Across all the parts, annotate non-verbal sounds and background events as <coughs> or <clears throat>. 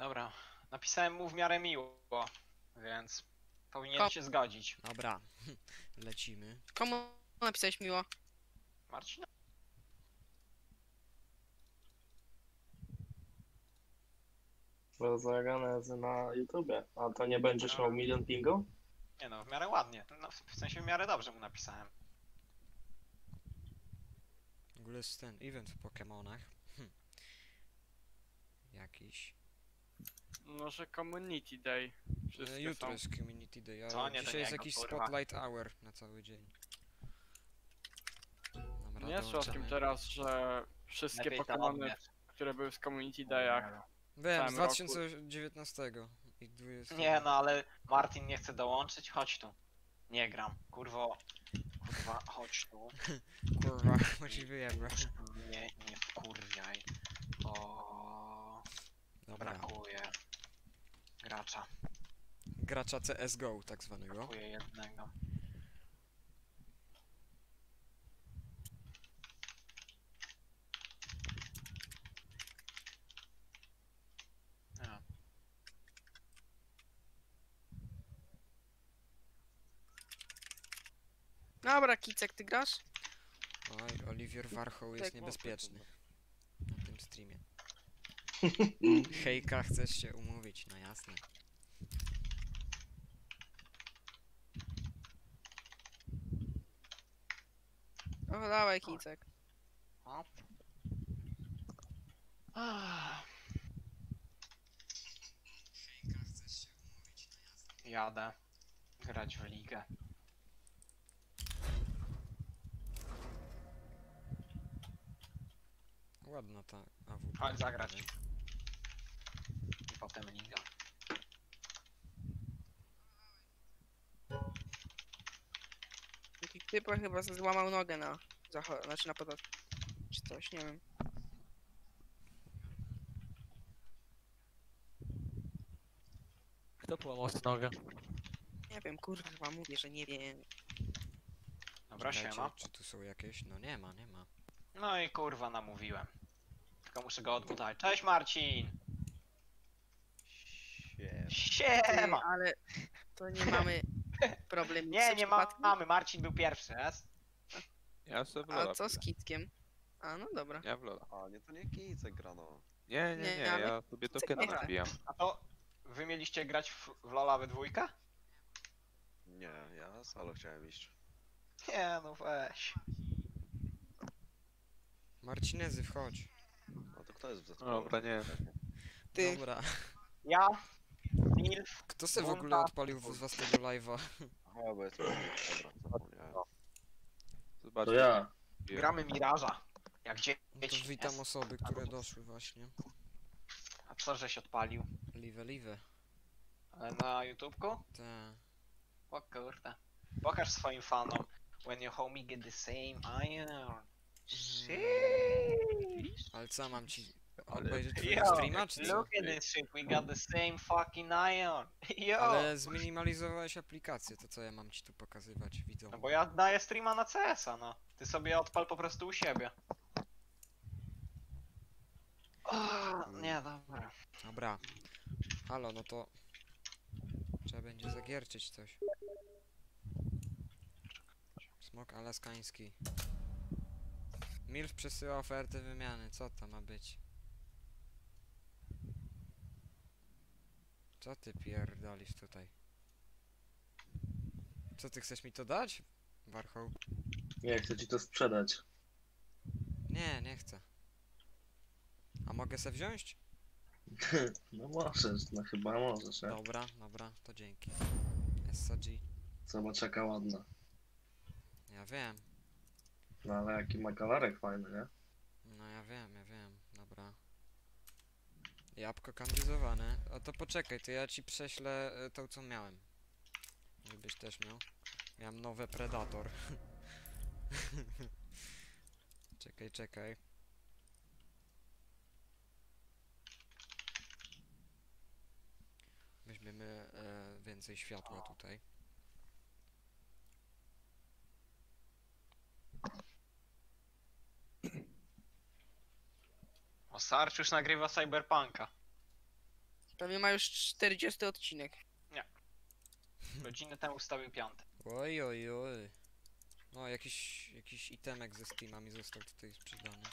Dobra, napisałem mu w miarę miło, więc powinien Ko- się zgodzić. Dobra, <laughs> lecimy. Komu napisałeś miło? Marcin? Zagrane na YouTubie. A to nie będziesz miał milion pingu? Nie no, w miarę ładnie. No, w sensie w miarę dobrze mu napisałem. W ogóle jest ten event w Pokemonach. Hm. Jakiś. Może Community Day. Wszystkie Jutro są. jest Community Day, ale Co, nie do dzisiaj jest niego, jakiś kurwa. Spotlight Hour na cały dzień. Dobra, Nie jest o dołączamy. tym teraz, że wszystkie Lepiej to odbierz. które były w Community Dayach. Wiem, z całym roku. 2019 i 20. Nie no, ale Martin nie chce dołączyć, chodź tu. Nie gram, kurwo. Kurwa, chodź tu. <laughs> Kurwa, chodź wyjebę. Nie, nie wkurwiaj. O, Dobra, brakuje gracza. gracza CSGO tak zwanego. Brakuje jednego. Dobra, Kicek, ty grasz? Oj, Oliwier Warchoł jest Tak, niebezpieczny na tym streamie. Hejka, chcesz się umówić? No jasne. O, dawaj, Kicek. o. Ah. Jadę grać w ligę. Ładna ta AWP. Chodź zagrać. I potem liga. Taki typ chyba złamał nogę na zacho- znaczy na podatku. Czy coś, nie wiem. Kto połamał nogę? Nie wiem, kurwa, mówię, że nie wiem. Dobra, Czekajcie, siema. Czy tu są jakieś? No nie ma, nie ma. No i kurwa namówiłem. Tylko muszę go odbudować. Cześć Marcin! Ty, Siema! ale to nie mamy <laughs> problem. Nie, nie ma, mamy. Marcin był pierwszy, jest? Ja sobie w A Lola co z gram. Kitkiem? A, no dobra. Ja w Lola. A, nie, to nie Kicek gra, no. Nie, nie, Nie, nie, ale ja sobie tokena nie gra. A to wy mieliście grać w, w Lola we dwójkę? Nie, ja solo chciałem iść. Nie, no weź. Marcinezy, wchodź. No to kto jest w zespole? Dobra, nie. Ty, Dobra. <laughs> Ja, Milf, Kto se w ogóle odpalił z was tego live'a? A, <laughs> bo jestem... Dobra, zapomniałem. To ja. gramy Miraża. Jak dzieci. No to witam jest. osoby, które doszły właśnie. A co żeś odpalił? Liwe, liwe. Ale na YouTubku? Te. O kurde. Pokaż swoim fanom. When your homie get the same iron. Sheesh. Ale co, mam ci obejrzeć twojego Yo, streama, czy co? look at this shit, we got the same fucking iron. <laughs> Yo! Ale zminimalizowałeś aplikację, to co ja mam ci tu pokazywać, widzom? No bo ja daję streama na CS-a, no. Ty sobie odpal po prostu u siebie. O, nie, dobra. Dobra. Halo, no to... Trzeba będzie zagierczyć coś. Smok alaskański. Milf przesyła ofertę wymiany, co to ma być? Co ty pierdolisz tutaj? Co ty chcesz mi to dać? Warchoł? Nie, chcę ci to sprzedać. Nie, nie chcę. A mogę se wziąć? <laughs> No możesz, no chyba możesz, nie? Dobra, dobra, to dzięki. SAG. Zobacz jaka ładna. Ja wiem. No ale jaki ma kalarek fajny, nie? No ja wiem, ja wiem. Jabłko kandyzowane. A to poczekaj, to ja ci prześlę e, tą co miałem. Żebyś też miał. Miałem nowe Predator. <laughs> czekaj, czekaj. Weźmiemy e, więcej światła tutaj. O, Sarcz już nagrywa Cyberpunka. Mnie ma już 40 odcinek. Godzinę temu ustawił piąty. Oj, oj, oj. No, jakiś, jakiś itemek ze Steama mi został tutaj sprzedany.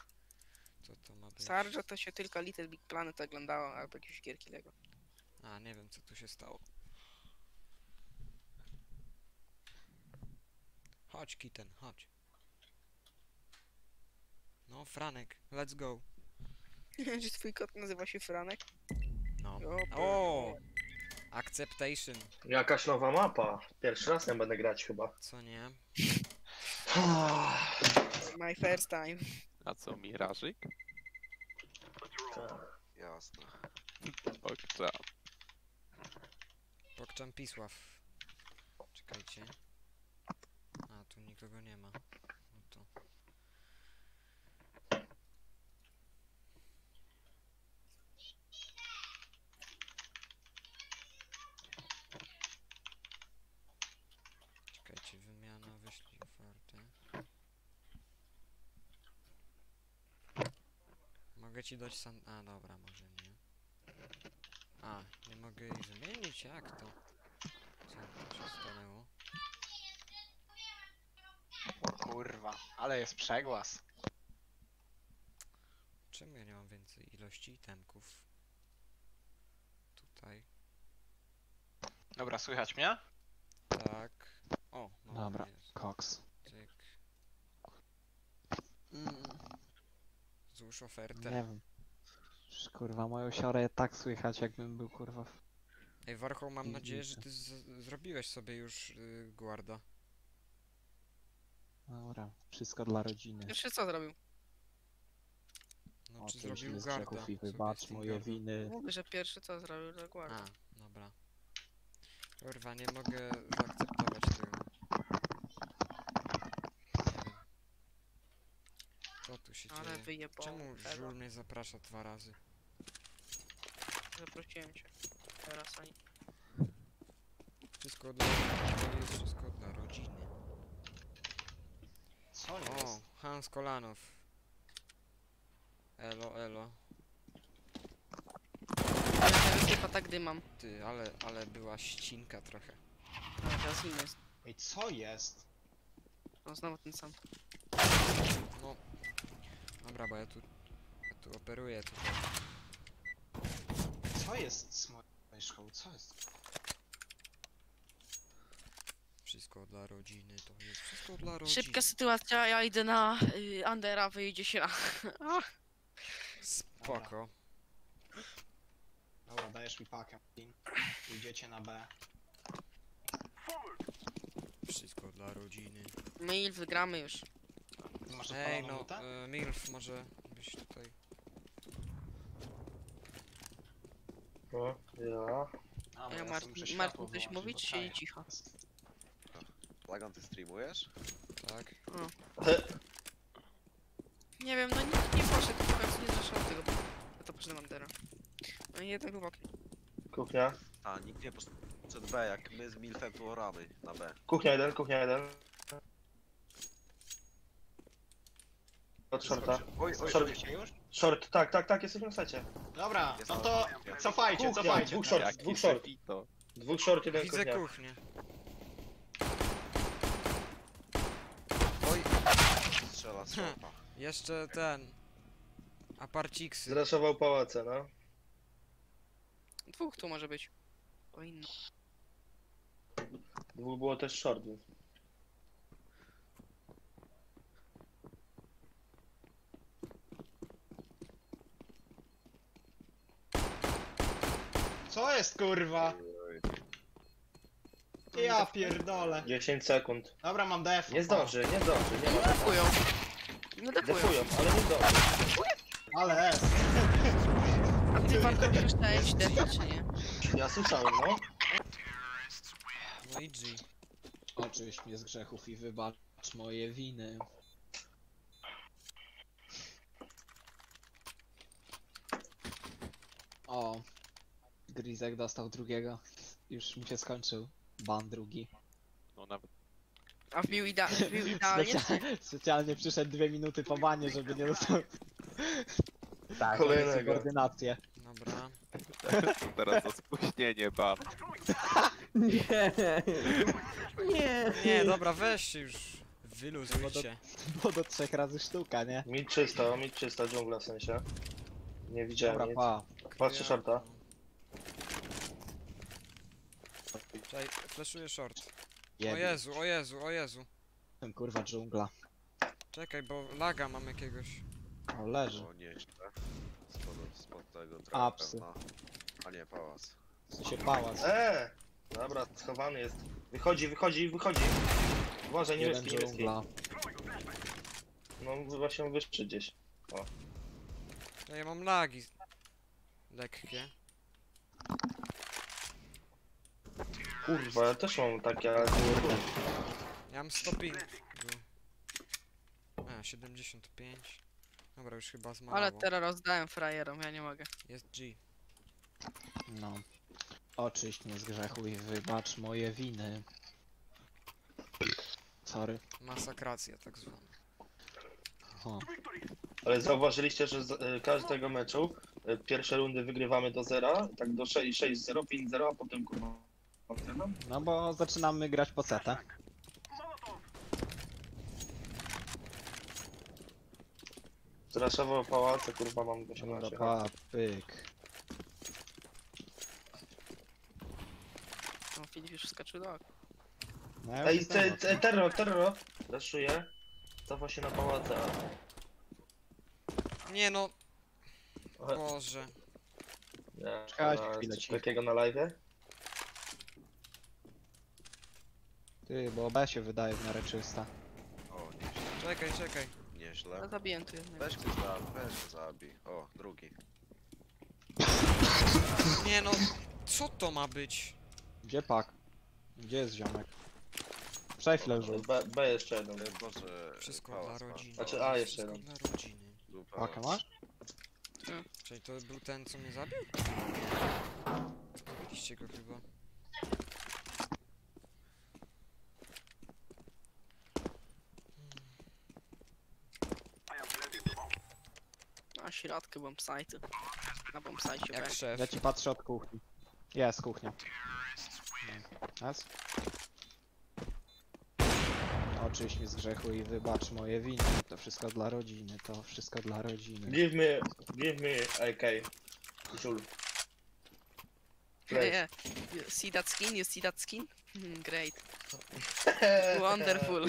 Co to ma być? Sarge to się tylko Little Big Planet oglądało, albo jakieś gierki Lego. A, nie wiem co tu się stało. Chodź, Kitten, chodź. No, Franek, let's go. Czy twój kot nazywa się Franek? No. O, O! Acceptation, Jakaś nowa mapa. Pierwszy raz nie będę grać chyba. co nie? <sighs> My first time. A co, Mirażyk? Tak. Jasne. Pokcza. Pokczam Pisław. Czekajcie. A, tu nikogo nie ma. No to... Czekajcie, wymiana, wyślij ofertę. Mogę ci dać san... A, dobra, może nie. A, nie mogę jej wymienić, jak to? Co to się stanęło? O kurwa, ale jest przegłas. Czemu ja nie mam więcej ilości itemków? Tutaj. Dobra, słychać mnie? Tak. O, no Dobra. jest. Cox. Cyk. Mm, Złóż ofertę. nie wiem. Kurwa, moją siorę tak słychać, jakbym był kurwa w... Ej, Warchoł, mam nadzieję, że ty z- zrobiłeś sobie już y, guarda. Dobra, wszystko dla rodziny. Jeszcze co zrobił? No, czy zrobił z guarda? grzechów i sobie wybacz tym moje guarda? winy. Mówię, że pierwszy co zrobił, że A, guarda. dobra. Kurwa, nie mogę zaakceptować tego. Nie wiem. Co tu się Ale dzieje? wyjebał. Czemu tego. żul mnie zaprasza dwa razy? Zaprosiłem cię. Teraz ani. Wszystko dla... To jest wszystko dla rodziny. Co O, jest? Hans Kolanow. Elo, elo. Ale tego typa tak dymam. Ty, ale, ale była ścinka trochę. Ale teraz inny jest. Ej, co jest? No znowu ten sam. Dobra, bo ja tu... Ja tu operuję tutaj. Co jest z moją myszką? Co jest? Wszystko dla rodziny, to jest wszystko dla rodziny. Szybka sytuacja, ja idę na y, Andera, wyjdzie się na... <laughs> Spoko. Dobra, dajesz mi pakę. Idziecie na B. Wszystko dla rodziny. My wygramy już. Masz Ej, odpaloną no, e, Milf może byś tutaj... No, ja. A, bo Ja sobie Martin, światło Martin coś wyłączyć, mówić, bo czaję. cicho. Lagan, ty streamujesz? Tak? <laughs> Nie wiem, no nikt nie poszedł, w końcu nie zaszło tego. Ja to poszedłem Andera. No i jednak w oknie. Kuchnia. A, nikt nie poszedł B, jak my z Milfem tu oramy na B. Kuchnia jeden, kuchnia jeden. Od shorta. Oj, oj, Short. już? Short, tak, tak, tak, jesteśmy w secie. Dobra, no to cofajcie, Kuchnia, cofajcie. dwóch short. Jaki dwóch short. Pepito. Dwóch short, jeden Widzę kuchnia. kuchnię. Oj! Strzela z shorta. Jeszcze ten... Aparciksy. Zraszował pałace, no. Dwóch tu może być. O inno. Dwóch było też short, więc. Co jest kurwa? Ja pierdolę. 10 sekund. Dobra, mam def. Nie zdąży, nie zdąży, nie ma. defują. Nie defują. Defują, ale nie zdąży. Ale. A ty warto przeczytałeś defa, czy nie? Ja słyszałem, no. No i G. Oczyść mnie z grzechów i wybacz moje winy. O, Grizek dostał drugiego. Już mu się skończył. Ban drugi. No nawet A wbił, ida wbił <laughs> idealnie? Specja specjalnie przyszedł dwie minuty po banie, żeby nie dostał <laughs> Kolejnego. subordynację. Dobra. <laughs> Teraz to spóźnienie ban. Nie! Nie! Nie, dobra, weźcie już. Wyluzujcie. Bo do trzech razy sztuka, nie? Mid czysto, mid czysto, dżungla w sensie. Nie widziałem Dobra, nic. pa. Patrzę shorta. Czekaj, flashuję short. O Jebie. Jezu, o Jezu, o Jezu. Ten kurwa dżungla. Czekaj, bo laga mam jakiegoś. O, leży. O, nieźle. Spod, spod tego Apsy. drewna. A nie, pałac. W sensie pałac. Eee! Dobra, schowany jest. Wychodzi, wychodzi, wychodzi. Uważaj, Jeden niebieski, niebieski. dżungla. No właśnie wyższy gdzieś. No ja mam lagi. Lekkie. Kurwa, ja też mam takie, ale kurde. Ja mam 100 ping. A, 75. Dobra, już chyba zmalało. Ale teraz rozdałem frajerom, ja nie mogę. Jest G. No. Oczyść mnie z grzechu i wybacz moje winy. Sorry. Masakracja tak zwana. O, Ale zauważyliście, że z y, każdego meczu y, pierwsze rundy wygrywamy do zera, tak do 6 6-0, 5-0, a potem kurwa. No bo zaczynamy grać po setę. Zraszował pałace, kurwa mam go się Dobra, pa, pyk. No Filip już wskoczył do okna. No, ja Ej, już te, te, terror, terror! Raszuję. Cofa się na pałace. Nie no, Ale- Boże. Nie, Czekajcie na- chwilę, coś cicho. takiego na live? Ty, bo B się wydaje w miarę czysta. O, nieźle. Czekaj, czekaj. Ja Nieźle. zabiję tu jednego. Weź go zabij, weź go zabij. O, drugi. Nie no, co to ma być? Gdzie pak? Gdzie jest ziomek? Przejść leży. B, B jeszcze jeden. E, Boże, Wszystko pałac dla ma. rodziny. Znaczy, a, jeszcze Wszystko jeden. dla rodziny. Paka masz? Czyli to był ten, co mnie zabił? Zabiliście go chyba. Na środku bombsite. Na bombsite Jak B. szef. Ja ci patrzę od kuchni. Jest kuchnia. Jest? Oczyść mnie z grzechu i wybacz moje winy. To wszystko dla rodziny, to wszystko dla rodziny. Give me, give me AK. Żul. Yeah, yeah. You see that skin? You see that skin? Hmm, great. <laughs> Wonderful.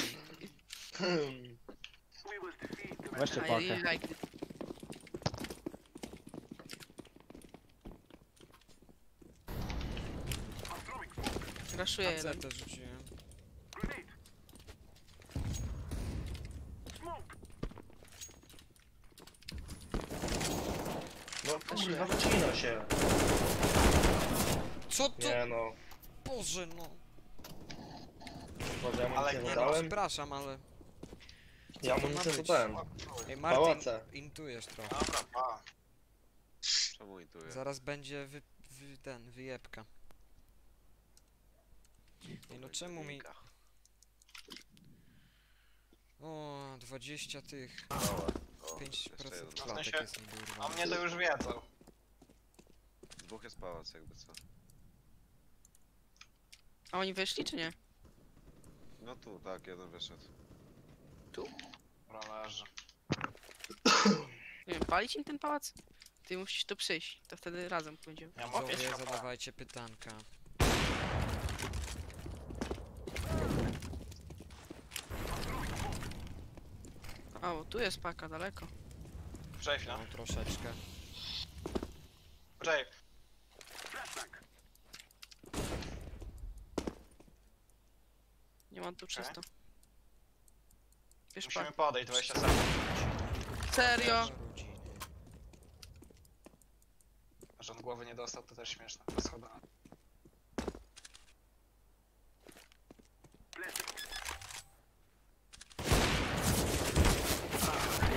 Weźcie I pakę. really like it. Raszuję jeden. CT rzuciłem. No kurwa, wycina się. Co to? Nie no. Boże no. Boże, ja mu Ale nic nie nie dodałem. Przepraszam, ale... Ja mu nic nie dodałem. Ej Martin, Pałace. intujesz trochę. Dobra, pa. Czemu intuje? Zaraz będzie wy, wy, ten, wyjebka. Ej no czemu mi... O, 20 tych... O, jeszcze 5% jeden. klatek jest niby A urwane. mnie to już wiedzą. Dwóch jest pałac, jakby co. A oni wyszli czy nie? No tu, tak, jeden wyszedł. Dobra, leży. Nie wiem, palić im ten pałac? Ty musisz tu przyjść, to wtedy razem pójdziemy. Ja mam pięć Widzowie, HP. zadawajcie pytanka. O, bo tu jest paka daleko. Poczekaj chwilę. No troszeczkę. Poczekaj. Nie ma tu czysto. Wiesz Musimy pak. podejść 20 sekund. Serio? Że on głowy nie dostał, to też śmieszne. To.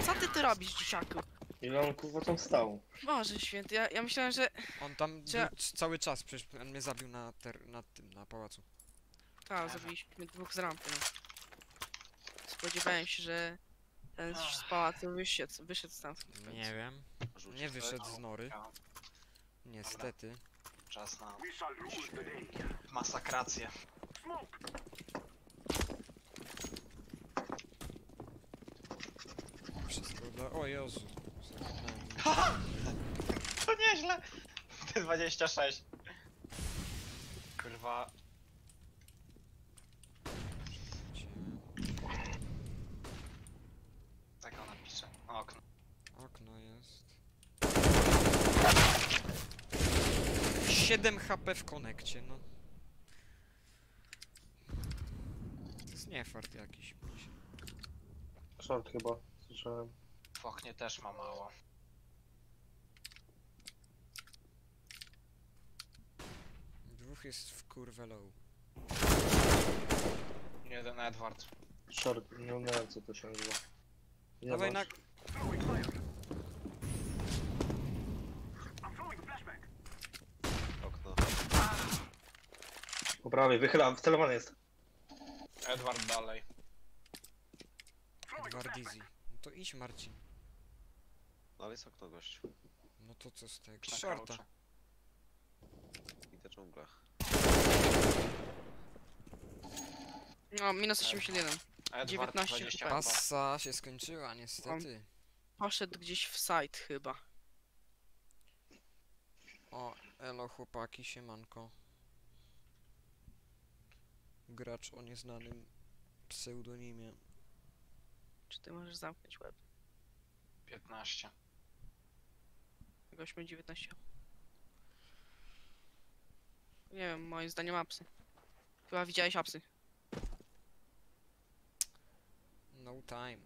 Co ty tu robisz, dzieciaku? Ile on kurwa tam stał? Boże święty, ja, ja myślałem, że... On tam Cia- był c- cały czas, przecież on mnie zabił na, ter, na tym, na pałacu. Tak, zabiliśmy dwóch z rampy. no. Spodziewałem się, że ten z pałacu wyszedł, wyszedł stamtąd. Nie wiem. Rzuć Nie wyszedł z nory. Niestety. Czas na masakrację. Wszystko dla... O Jezu. Zapomniałem. <laughs> To nieźle. Ty 26. Kurwa. Tak ona pisze. Okno. Okno jest. 7 HP w konekcie, no. To jest niefart jakiś. Short chyba, słyszałem. W oknie też ma mało. Dwóch jest w kurwę low. Jeden Edward. Short, nie wiem co to się nazywa. Nie Dawaj na... masz. Okno. Po prawej, wychylam, wcelowany jest. Edward dalej. Edward Easy. To idź Marcin. No ale jest okno gościu. No to co z tego? Na Shorta. Idę dżungla. No, minus 81. Edward 19 20 chyba. Passa się skończyła niestety. Poszedł gdzieś w site chyba. O, elo chłopaki, siemanko. Gracz o nieznanym pseudonimie. Czy ty możesz zamknąć web? 15. Gość ma 19. Nie wiem, moim zdaniem apsy. Chyba widziałeś apsy. No time.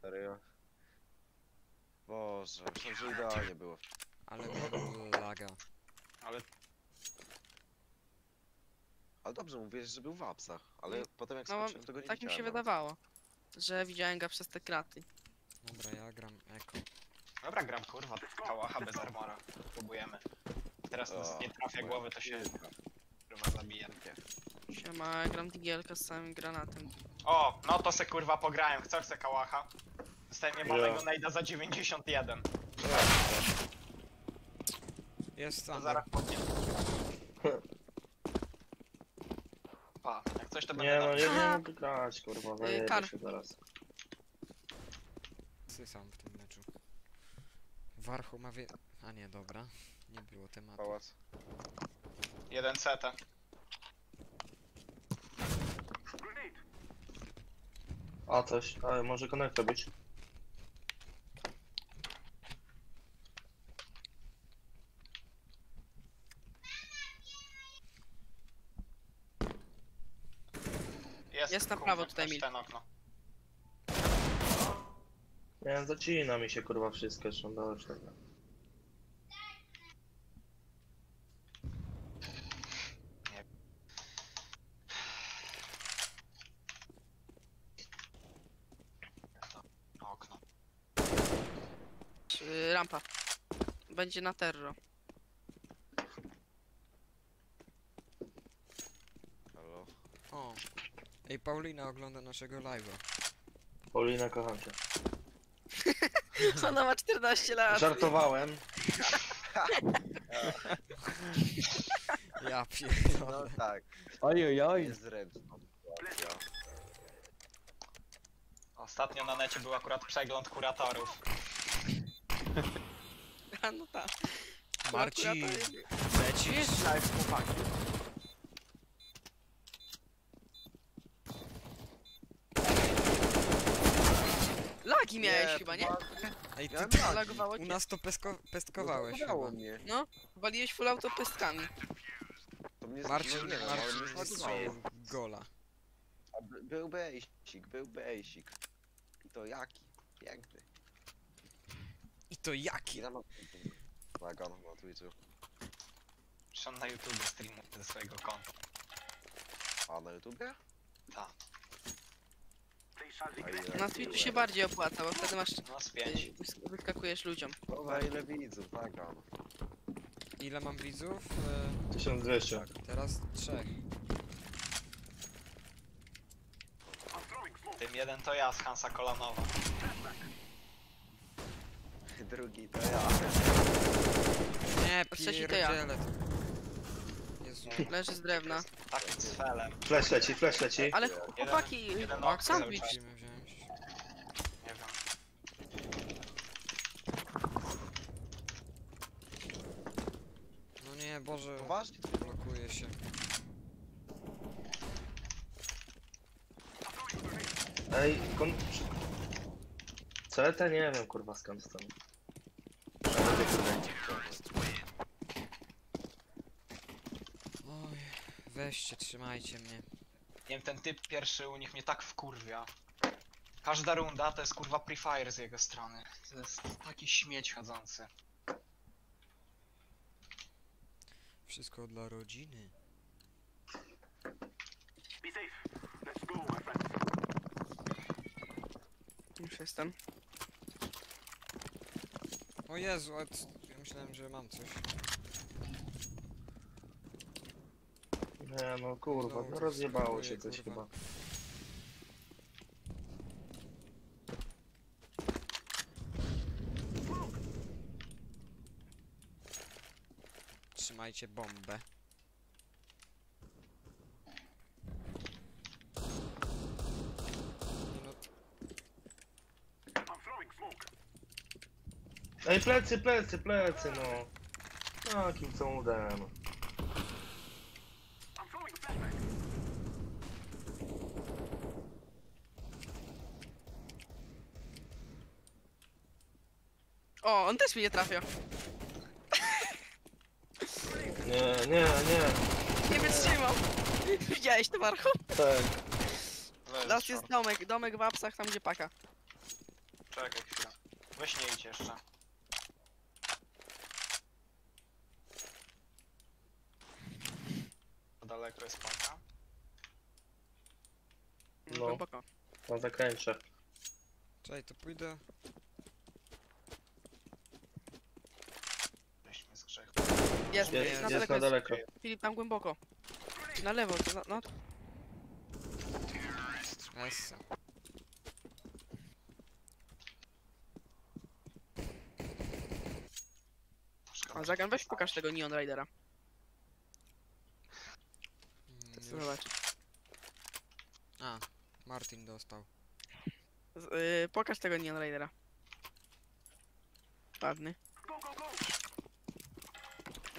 Serio? Boże, że idealnie było. Ale miałem laga. Ale Ale dobrze, mówisz, że był w apsach, ale potem jak No, skończyłem, to go nie Tak mi się nawet. wydawało. Że widziałem go przez te kraty. Dobra, ja gram eko. dobra, gram kurwa. Kałacha bez armora. Próbujemy. Teraz nas O, nie trafia moja głowy, to się piłka. kurwa zabije. Siema, gram digielka z samym granatem. O, no to se kurwa pograłem. Kto chce kałacha? Dostałem jebanego Ja. najda za 91. Jest To tam. zaraz. Coś to Nie będę no, na... nie nie mogę grać, kurwa, zajebie kar. się zaraz. Sysam w tym meczu. Warchu ma wie... A nie, dobra. Nie było tematu. Pałac. Jeden CT. A coś, ale może konektor być. Jest, Jest na kurwa, prawo tutaj, ktoś Mil. ten okno. Nie wiem, zacina mi się kurwa wszystko, jeszcze dałeś tego. Okno. Czy rampa. Będzie na terro. Halo? O. Ej, Paulina ogląda naszego live'a. Paulina, kocham cię. <laughs> Ona ma 14 lat. Żartowałem. <laughs> Ja No pierdolę. tak, Oj, oj, oj. jest sytuacja. Ostatnio na necie był akurat przegląd kuratorów. <laughs> A, no tak. Marcin, lecisz? Live, chłopaki. Lagi miałeś chyba, nie? <laughs> Ej, ty Miałem tak. Lagowało u cię. nas to pesko pestkowałeś Zabrało chyba. mnie. No, waliłeś full auto pestkami. To mnie Marcin, no, nie wiem, ale mnie Marcin zlagowało. strzelił gola. A by- Był bejsik, był bejsik. I to jaki? Piękny. I to jaki? Ile ma Wagon na Twitchu. On na YouTube streamuje ze swojego konta. A na YouTubie? Tak. Na Twitchu się bardziej opłaca, bo wtedy masz... Y, pięć. wys- Wyskakujesz ludziom. Dobra, ile widzów, Wagon. Ile mam widzów? E, 1200. teraz trzech. Tym jeden to ja z Hansa Kolanowa. drugi to ja. Nie, trzeci to ja. pierdzielę. Leży z drewna. Takim cfelem. Flash leci, flash leci. Ale chłopaki, jeden ok sandwich. cały czas. Musimy wziąć. Nie wiem. No nie, Boże, Poważnie? blokuje się. Ej, kon... CT nie wiem kurwa skąd stąd. Oj, weźcie, trzymajcie mnie. Nie wiem, ten typ pierwszy u nich mnie tak wkurwia. Każda runda to jest kurwa pre-fire z jego strony. To jest taki śmieć chodzący. Wszystko dla rodziny. Już jestem. O Jezu, a c- ja myślałem, że mam coś. Nie no kurwa, no rozjebało się coś kurwa. chyba. Trzymajcie bombę. Ej, plecy, plecy, plecy, no. Jakim cudem. O, on też mnie nie trafia. Nie, nie, nie. Nie wytrzymał. Widziałeś to, Marchu? Tak. Leży Teraz jest domek, domek w apsach, tam gdzie paka. Czekaj chwilę. Weź nie idź jeszcze. Daleko jest paka. No. Głęboko. Na zakręcie. czekaj, to pójdę. Weź mnie z grzechu. Jest, Jest, na jest daleko na jest. daleko. Filip, tam głęboko. Na lewo, na, no. Szkoda, A Zagan, weź pokaż tego Neon Ridera. Mm, zobaczyć. A, Martin dostał. Z, y, pokaż tego Neon Ridera. Ładny.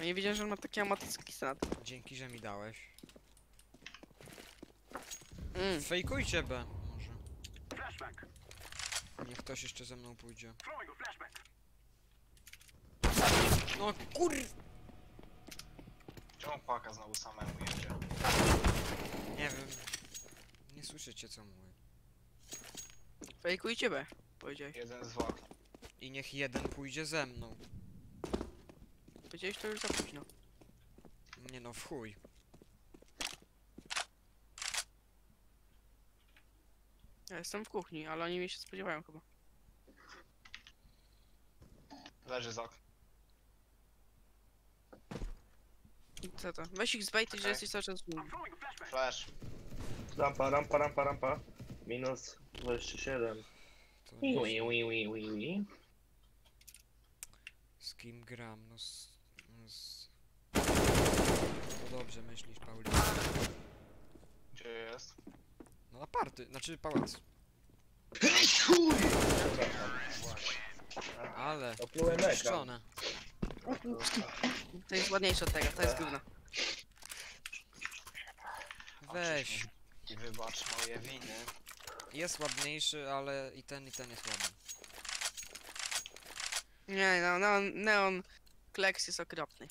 Ja nie wiedziałem, że on ma takie amatycki senat. Dzięki, że mi dałeś. Mm. Fejkujcie B, może. Niech ktoś jeszcze ze mną pójdzie. No kur... Czemu paka znowu samemu jedzie? Nie wiem. Nie słyszycie co mówię. Fejkujcie B, powiedziałeś. Jeden z wok. I niech jeden pójdzie ze mną. Powiedziałeś to już za późno. Nie no, w chuj. Ja jestem w kuchni, ale oni mnie się spodziewają chyba. Leży z ok. I Co to? Weź ich zbejty, że Okej. jesteś cały czas w nim. Flash. Rampa, rampa, rampa, rampa. Minus 27. To. Z kim gram? No z... no z... To dobrze myślisz, Pauli. Gdzie jest? No aparty, znaczy pałac. Ale... Oplułem ekran. Niszczone. To jest ładniejsze od tego, to jest gówno. Weź. I wybacz moje winy. Jest ładniejszy, ale i ten, i ten jest ładny. Nie, no, neon, neon Kleks jest okropny.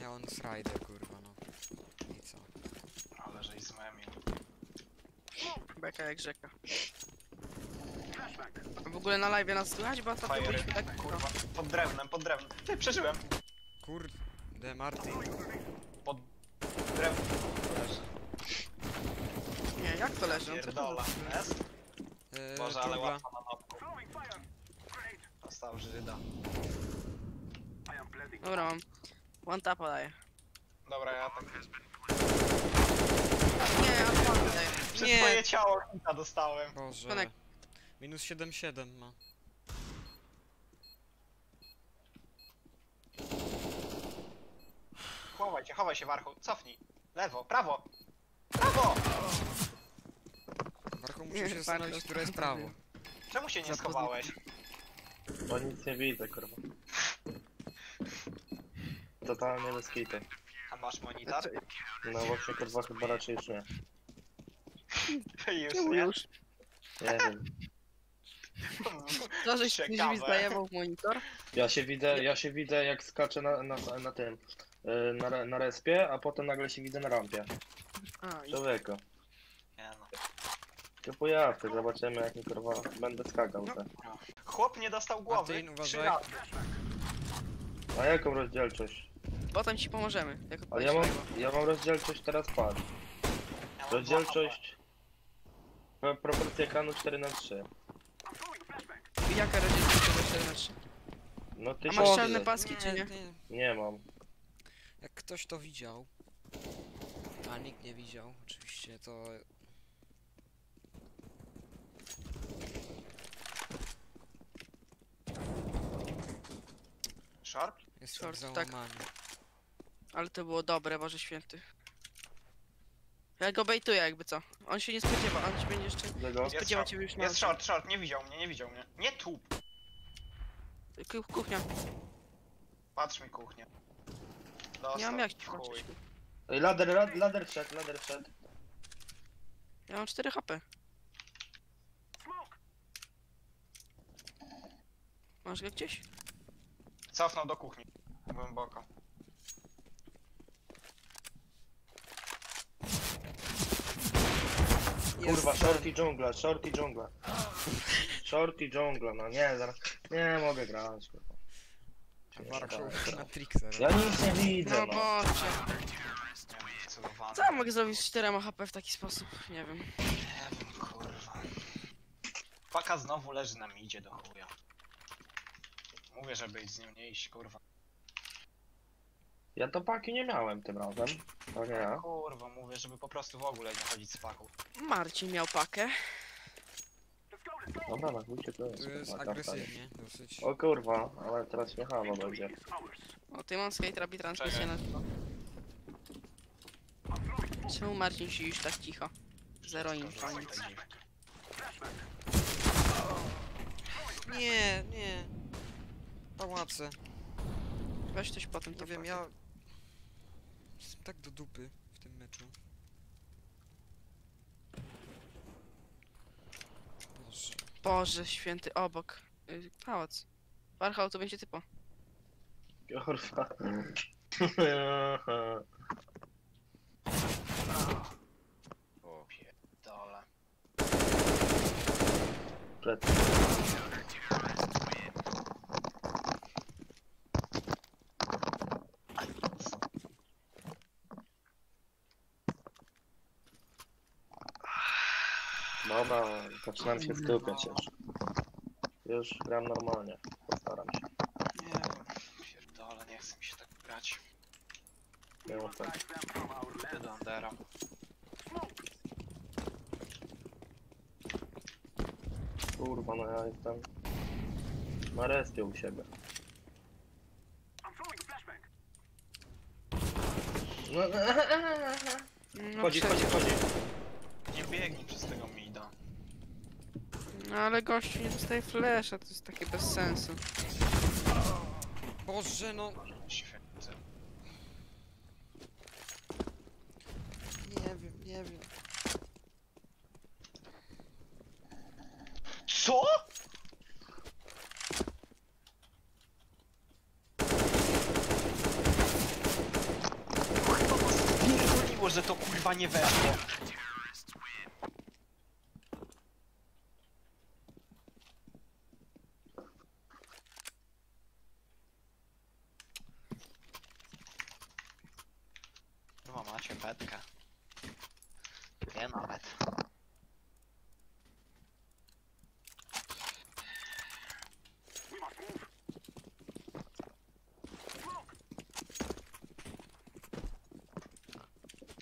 Ja on z Rider, kurwa, no. I co? Ale żeś zmemił. Beka jak rzeka. A w ogóle na live nas słychać, bo ostatnio Fajery. byliśmy tak Kurwa. Pod drewnem, pod drewnem. Ty, przeżyłem. Kurde, Martin. Pod drewnem. Leży. Nie, jak to leży? No co to Jest? Yy, Może, ale dżungla. łatwo. Dostał Żyda. Dobra, mam. One tapa daję. Dobra, ja tak Nie, ja one daję. przez Nie. twoje ciało hita dostałem. Boże. Konek. Minus 7,7 ma. Chowaj się, chowaj się, Warchu. Cofnij. Lewo, prawo. Prawo! Warchu Nie, musi się Warchu, zastanowić, które jest prawo. Czemu się nie schowałeś? Bo nic nie widzę, kurwa. Totalnie bez kitu. A masz monitor? No właśnie, kurwa, chyba raczej już nie. <laughs> Już Czemu nie? już? Nie wiem. <laughs> To, żeś. Ciekawe. zdajewał w monitor? Ja się widzę, ja się widzę jak skaczę na, na, na tym, yy, na, re- na respie, a potem nagle się widzę na rampie. A, i Człowieku. No. Ja, ty zobaczymy jak mi kurwa będę skakał. Te. Chłop nie dostał głowy. Martin, Trzy uważaj. razy. A jaką rozdzielczość? potem ci pomożemy. Jak Ale ja mam, ja mam rozdzielczość teraz pad. Ja mam Rozdzielczość... pro- Proporcja ekranu 4 na 3 tego. Jaka rozdzielczość tego 4 na 3 No ty A się masz czarne paski czy nie? Nie mam. Jak ktoś to widział, a nikt nie widział, oczywiście, to Short? jest Short, tak tak. załamany. Ale to było dobre, Boże Święty. Ja go bejtuję jakby co. On się nie spodziewa, on ci będzie jeszcze... Tego? Jest Spodziewał short. cię już na Jest short, short. Nie widział mnie, nie widział mnie. Nie tu. Ku- Kuchnia. Patrz mi kuchnię. Dostał. Nie mam jak ci chuj. patrzeć. Ej, Lader, lad- lader wszedł, lader wszedł. Ja mam 4 HP. Masz go gdzieś? Cofnął do kuchni. Głęboko. Kurwa, shorty dżungla, shorty dżungla. Shorty dżungla, no nie, zaraz. Nie mogę grać, kurwa. Na Trixa Ja nic nie widzę, No no. Celowany. Co ja mogę zrobić z 4 HP w taki sposób? Nie wiem. Nie wiem, kurwa. Paka znowu leży na midzie do chuja. Mówię, żeby z nim nie iść, kurwa. Ja to paki nie miałem tym razem. To nie ja. Kurwa, mówię, żeby po prostu w ogóle nie chodzić z paką. Marcin miał pakę. Dobra, na chujcie to jest. To jest kurwa, agresywnie dosyć. O kurwa, ale teraz śmiechawo będzie. O, ty mam skate robi transmisję na żywo. Czemu Marcin siedzisz tak cicho? Zero info, nic. Nie, nie. Pałace. Weź coś potem Nie to wiem, ja... Jestem tak do dupy w tym meczu. Boże. Boże święty, obok. Y, Pałac. Warhol to będzie typo. Kurwa. O pierdole. Przed. Dobra, zaczynam się skupiać już. Już gram normalnie. Postaram się. Nie wiem, pierdole, nie chce mi się tak grać. Nie mów tak. Idę do Undera. Kurwa, no ja jestem na respie u siebie. No, No, chodzi, przecież. chodzi, chodzi. Nie biegnij przez. No ale gościu nie dostaje flesza, to jest takie bez sensu. Boże, no... Święty. Nie wiem, nie wiem. Co? Chyba was spierdoliło, że to kurwa nie weszło. Betkę. Nie nawet.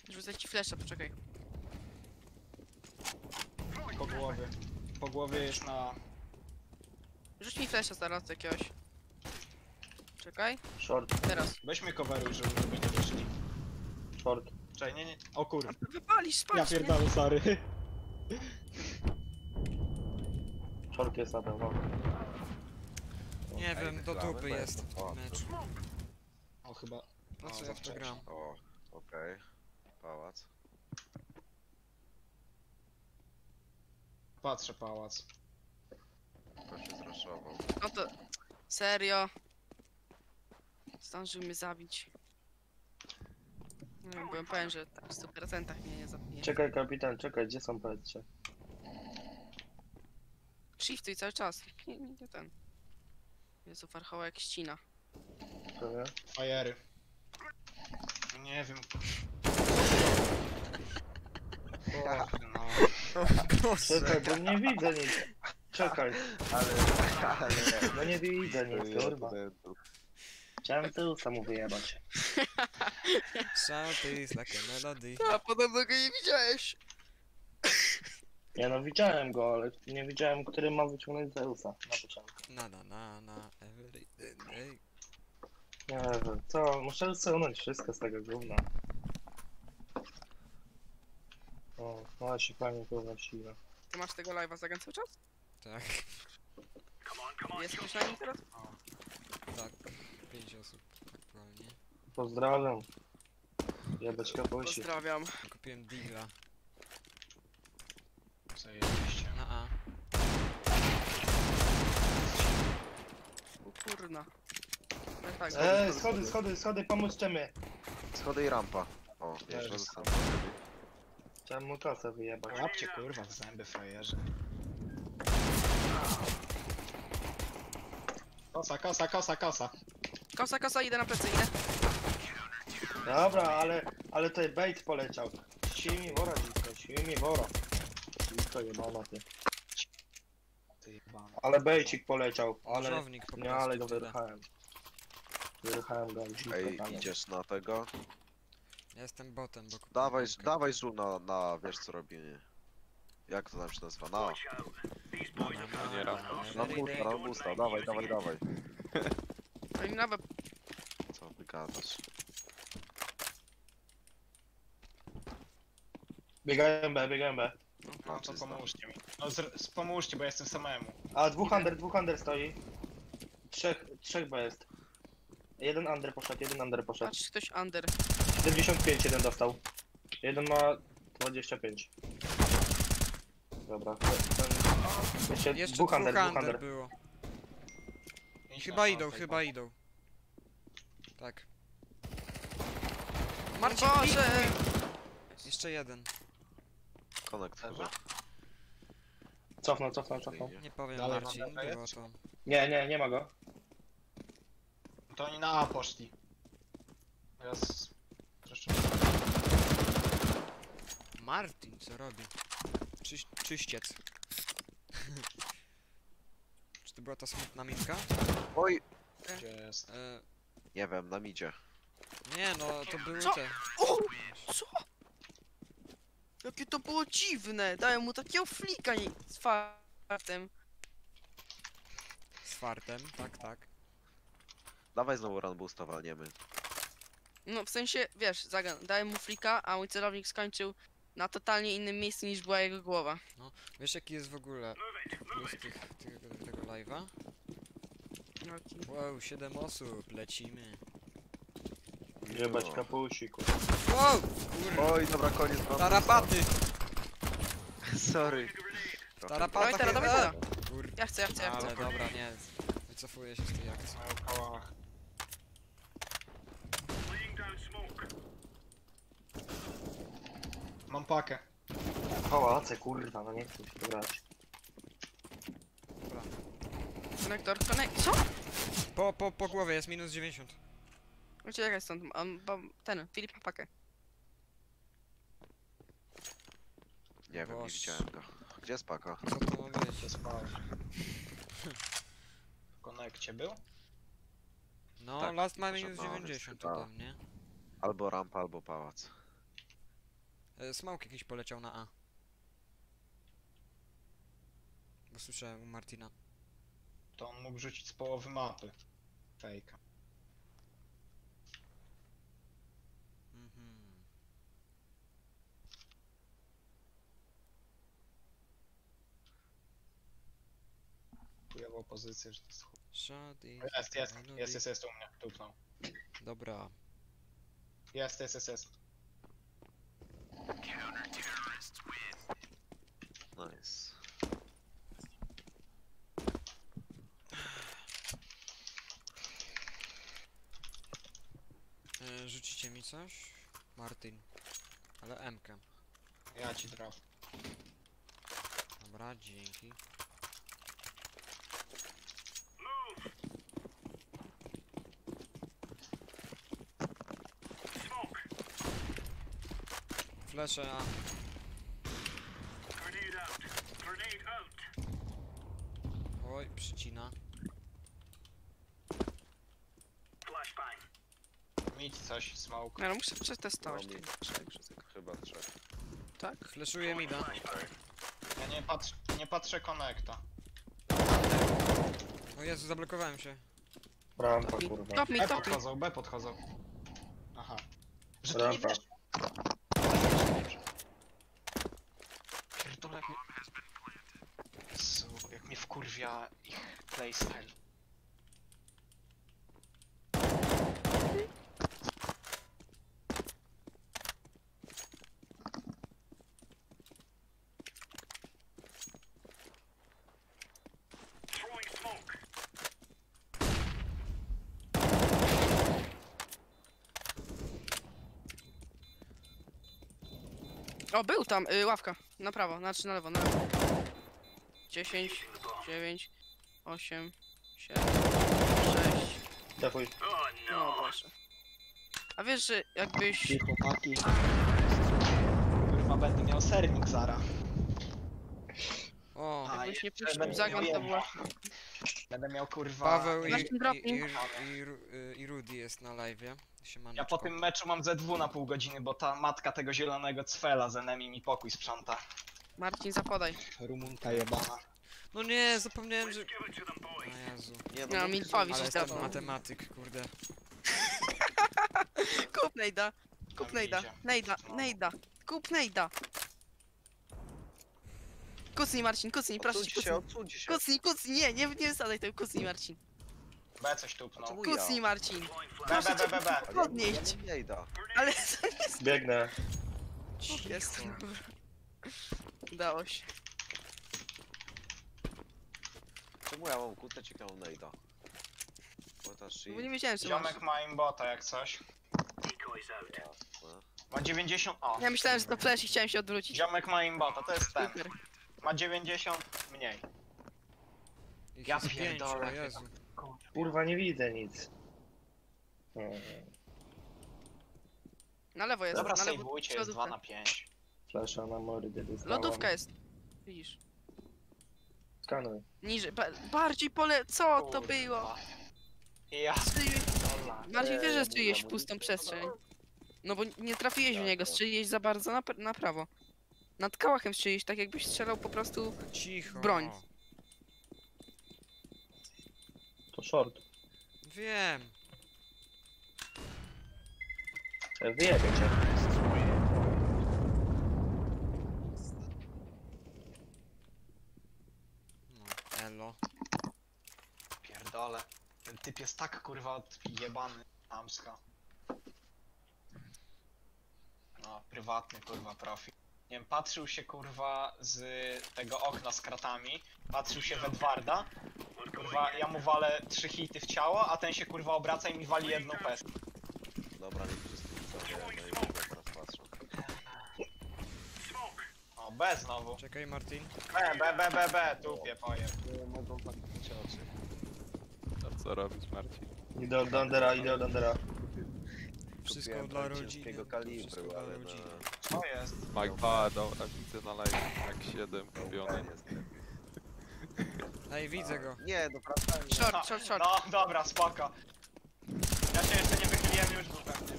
Rzucę ci flesza, poczekaj. Po głowie. Po głowie jest na Rzuć mi flesza zaraz jakiegoś. Czekaj, Short, teraz. Weźmy coveruj, żeby nie wyszli. Czekaj, nie, nie. O kurwa. Wypalisz, spalisz Ja pierdolę, sorry. Short jest na pewno. Nie Ej, wiem, do dupy jest w o, tym meczu. O chyba. Po O, co ja w to gram? O, okej. Pałac. Patrzę pałac. To się zraszował. No to... Serio? Zdążył mnie zabić. Nie wiem, byłem pewien, że tak w 100% mnie nie zabije. Czekaj kapitan, czekaj, gdzie są powiedzcie? Shiftuj cały czas. Nie, nie, nie ten. Jezu, warchoła jak ścina. Prawie. Fajery. Nie wiem. No. Czekaj, bo nie widzę nic. Czekaj, Ale, ale... no nie widzę nic, kurwa. Chciałem tyłsa mu wyjebać. <laughs> Is like a melody. A podobno go nie widziałeś. <laughs> Ja no widziałem go, ale nie widziałem, który ma wyciągnąć Zeusa na początku. Na na na na every day. Nie wiem, co, muszę usunąć wszystko z tego gówna. O, no się fajnie siła. Ty masz tego live'a zagrać cały czas? Tak, Jest ktoś na nim teraz? tak. Pięć osób aktualnie. Pozdrawiam. Jebać kapusi. Pozdrawiam. Kupiłem digla Zajebiście. na A. O kurna. No tak, Ej, schody, schody, schody, pomóżcie mi. Schody i rampa. O, jeszcze Też. zostałem. Chciałem mu kasę wyjebać. Łapcie kurwa w zęby frajerzy. Kosa, kosa, kosa, kosa. Kosa, kosa, idę na plecy, idę. Dobra, ale, ale tutaj bait poleciał. Sił mi wora dzisko, sił mi wora. Dzisko jebana ty. Ty jebana. Ale bejcik poleciał, ale... Po Nie, prostu ale go tyle. wyrchałem. Wyrchałem go dzisko Ej, tam. idziesz na tego? Ja jestem botem, bo kupiłem Dawaj, rękę. dawaj żul na, na, wiesz co robimy. Jak to tam się nazywa? Na, Nie, na, busta, na busta, dawaj, dawaj, dawaj. Oni nawet Co ty gadasz? Biegają B, biegają B. No to pomóżcie mi. No z, z, pomóżcie, bo ja jestem samemu. A dwóch under, dwóch under stoi. Trzech, trzech B jest. Jeden under poszedł, jeden under poszedł. patrz ktoś under. 75 jeden dostał. Jeden ma 25. Dobra, ten... Jeszcze, Jeszcze dwóch under, dwóch under. było. Idź Chyba na idą, chyba idą. Tak. Marcin, Boże! Jeszcze jeden. Connect chyba. Cofnął, cofnął, cofnął. Nie powiem Dalej Marcin, było to. Nie, nie, nie ma go. To oni na A poszli. Teraz... Zresztą... Martin, co robi? Czyś, czyściec. <laughs> Czy to była ta smutna minka? Oj! Gdzie jest? E, Nie wiem, nam idzie. nie no, to były Co? te. O! Co? Jakie to było dziwne! Dałem mu takiego flika nie z fartem. Z fartem, tak, tak. Dawaj znowu run boosta walniemy. No w sensie, wiesz, zagan, dałem mu flika, a mój celownik skończył na totalnie innym miejscu niż była jego głowa. Wiesz jaki jest w ogóle plus tych, tych, tego live'a? Wow, 7 osób, lecimy. Jebać No. kapusi, kur... Wow! Kurde. Oj, dobra, koniec run Tarapaty! <laughs> Sorry. Trochę Tarapaty! Dawaj teraz, dawaj. Ja chcę, ja chcę, ja chcę. Ale dobra, nie. Wycofuję się z tej akcji. Na kołach. Mam pakę. Pałace, kurwa, no nie chcę się tu grać. Konektor, konek... Co? Po, po, po głowie jest minus 90. Uciekaj stąd, on, bo ten, Filip ma pakę. Nie wiem, nie widziałem go. Gdzie jest paka? Co to ma być? Się. W konekcie był? No, Tak, last ma poszedł minus na 90 chyba. tam, nie? Albo rampa, albo pałac. E, Smoke jakiś poleciał na A. Bo słyszałem u Martina. To on mógł rzucić z połowy mapy. Fejka. Chujową pozycję, że to jest chuj. Is Jest, jest, jest, jest, jest u mnie. Tupnął. Dobra. Jest, jest, jest, jest. Nice. E, rzucicie mi coś? Martin. Ale M-kę. Ja ci drap. Dobra, dzięki. Flesze A. Oj, przycina. Mieć coś, smoke. Ja no muszę przetestować No, ten trzech, tak. Chyba trzech. Tak? Fleszuje mi da. Ja nie patrzę, nie patrzę konekta. O Jezu, zablokowałem się. Rampa, kurwa. Top mi, B top mi. podchodzą, B podchodzą. Aha. Że to nie wiesz. Pierdolę jak mnie... Jezu, jak mnie wkurwia ich playstyle. O, był tam, y, ławka. Na prawo, znaczy na lewo, na lewo. 10, 9, 8, 7, 6. Defuj. No proszę. A wiesz, że jakbyś... I chłopaki. Kurwa, będę miał sernik zara. O, A, Jakbyś nie jeszcze puścił będę zagon, miał to była... Będę miał kurwa... Paweł i, Masz ten i, dropping? i, i, Ru- i Rudy jest na live. Ja po tym meczu mam Z2 na pół godziny, bo ta matka tego zielonego cfela z enemy mi pokój sprząta. Marcin, zapodaj. Rumunka jebana. No nie, zapomniałem, że... O Jezu. Nie, No, mi dwa Ale wisisz jestem matematyk, kurde. <laughs> Kup Nejda. Kup Nejda. Nejda. Nejda. Kup Nejda. Kucnij Marcin, kucnij, proszę cię, Odsuńcie się, kucnij. odsuńcie się. Kucnij, kucnij, nie, nie, nie wsadzaj tego, kucnij Marcin. B coś tupnął. Czemu Kucnij Marcin. B, Proszę B, B, B, B. Ale podnieść. Ja, nie idę. Ale to jest... Biegnę. Jest. Udało się. Czemu ja mam kutę, ciekawe mam nejda? Bo nie wiedziałem, czy masz. Ziomek ma imbota jak coś. Ma 90... O. Ja myślałem, że to flash i chciałem się odwrócić. Ziomek ma imbota, to jest ten. Super. Ma 90 mniej. Ich Ja jest pięć, pierdolę, o Jezu. Kurwa, nie widzę nic. Hmm. Na lewo jest, Dobra, na lewo. sejwujcie, jest 2 lodówce. na 5. Flasza na dostałem. Lodówka jest. Widzisz. Skanuj. Niżej, ba bardziej pole... Co to było? Ja. Bardziej wiesz, że strzeliłeś w pustą przestrzeń. No bo nie trafiłeś w Tak, niego, tak. strzeliłeś za bardzo na, na prawo. Nad kałachem strzeliłeś, tak jakbyś strzelał po prostu... Cicho. Broń. To short. Wiem. E, Wyjebie cię. No, elo. Pierdolę. Ten typ jest tak kurwa odjebany. Amska. No, prywatny kurwa profil. Nie wiem, patrzył się kurwa z tego okna z kratami, patrzył się w Edwarda, kurwa, ja mu walę trzy hity w ciało, a ten się kurwa obraca i mi wali jedną pestkę. Dobra, nie wszyscy widzą, no i teraz patrzę. O, B znowu. Czekaj, Martin. B, B, B, B, B, tupie, pojem. Mogą oczy. Co robić, Marcin? Idę od Dandera, idę od Dandera. Wszystko Kupiłem dla rodziny. ciężkiego kalibru, Wszystko dla ale rodziny. Co jest? Mike, a dobra, widzę na live jak 7 no, kupiony. Ej, widzę go. Nie, no wracajmy. Short, short, short. No, dobra, spoko. Ja się jeszcze nie wychyliłem, już był pewnie.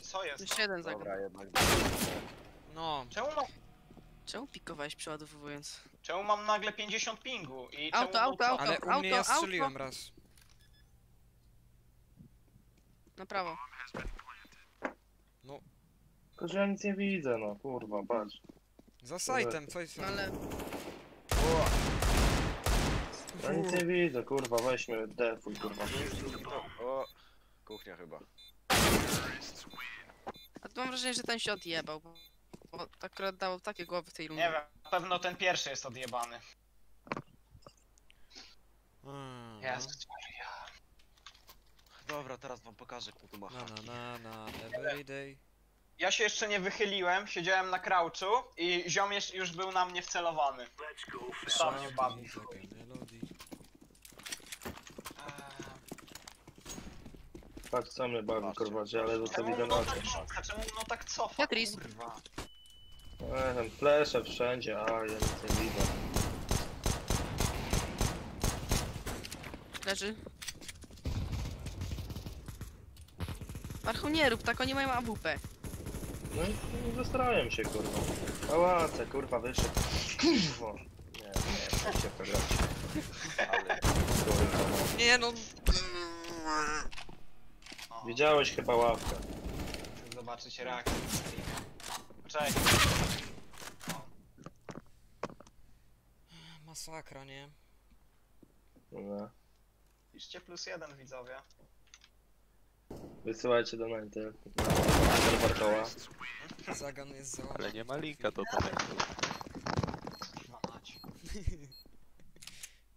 Co jest? Jeszcze jeden zagrał. Dobra, jednak. No, Czemu ma... Czemu pikowałeś przeładowując? Czemu mam nagle 50 pingu i Auto, czemu auto, auto. Ale u mnie ja auto. strzeliłem raz. Na prawo. Tylko, że ja nic nie widzę, no kurwa, patrz. Za sajtem, coś No ale... Ja nic nie widzę, kurwa, weźmy defuj, kurwa. O, kuchnia chyba. A tu mam wrażenie, że ten się odjebał, bo... Bo akurat dał takie głowy w tej rundzie. Nie wiem, na pewno ten pierwszy jest odjebany. Mm, Jezus. Dobra, teraz wam pokażę, kto tu ma Na haki. na na na everyday. Ja się jeszcze nie wychyliłem, siedziałem na crouchu i ziom jeszcze- już był na mnie wcelowany. Sam mnie bawi. Melody. Patrz, co mnie bawi, kurwa, że ale to Czemu widzę no na tak rzuca, czemu no tak cofa? Tetris. Kurwa. Nie wiem, flesze wszędzie, a ja nic nie widzę. Leży. Marchu nie rób, tak oni mają AWP. No i nie zastanawiam się, kurwa. Pałace, kurwa, wyszedł. Kurwa. Nie, nie, nie się pograć. Ale Kurwa. Nie no, Widziałeś chyba ławkę. chcę zobaczyć reakcję. Poczekaj. masakra, nie? No. Piszcie plus jeden widzowie. Wysyłajcie do Nighty. Na Barkoła. Zagan jest załamany. Ale nie ma linka do talentu. <laughs>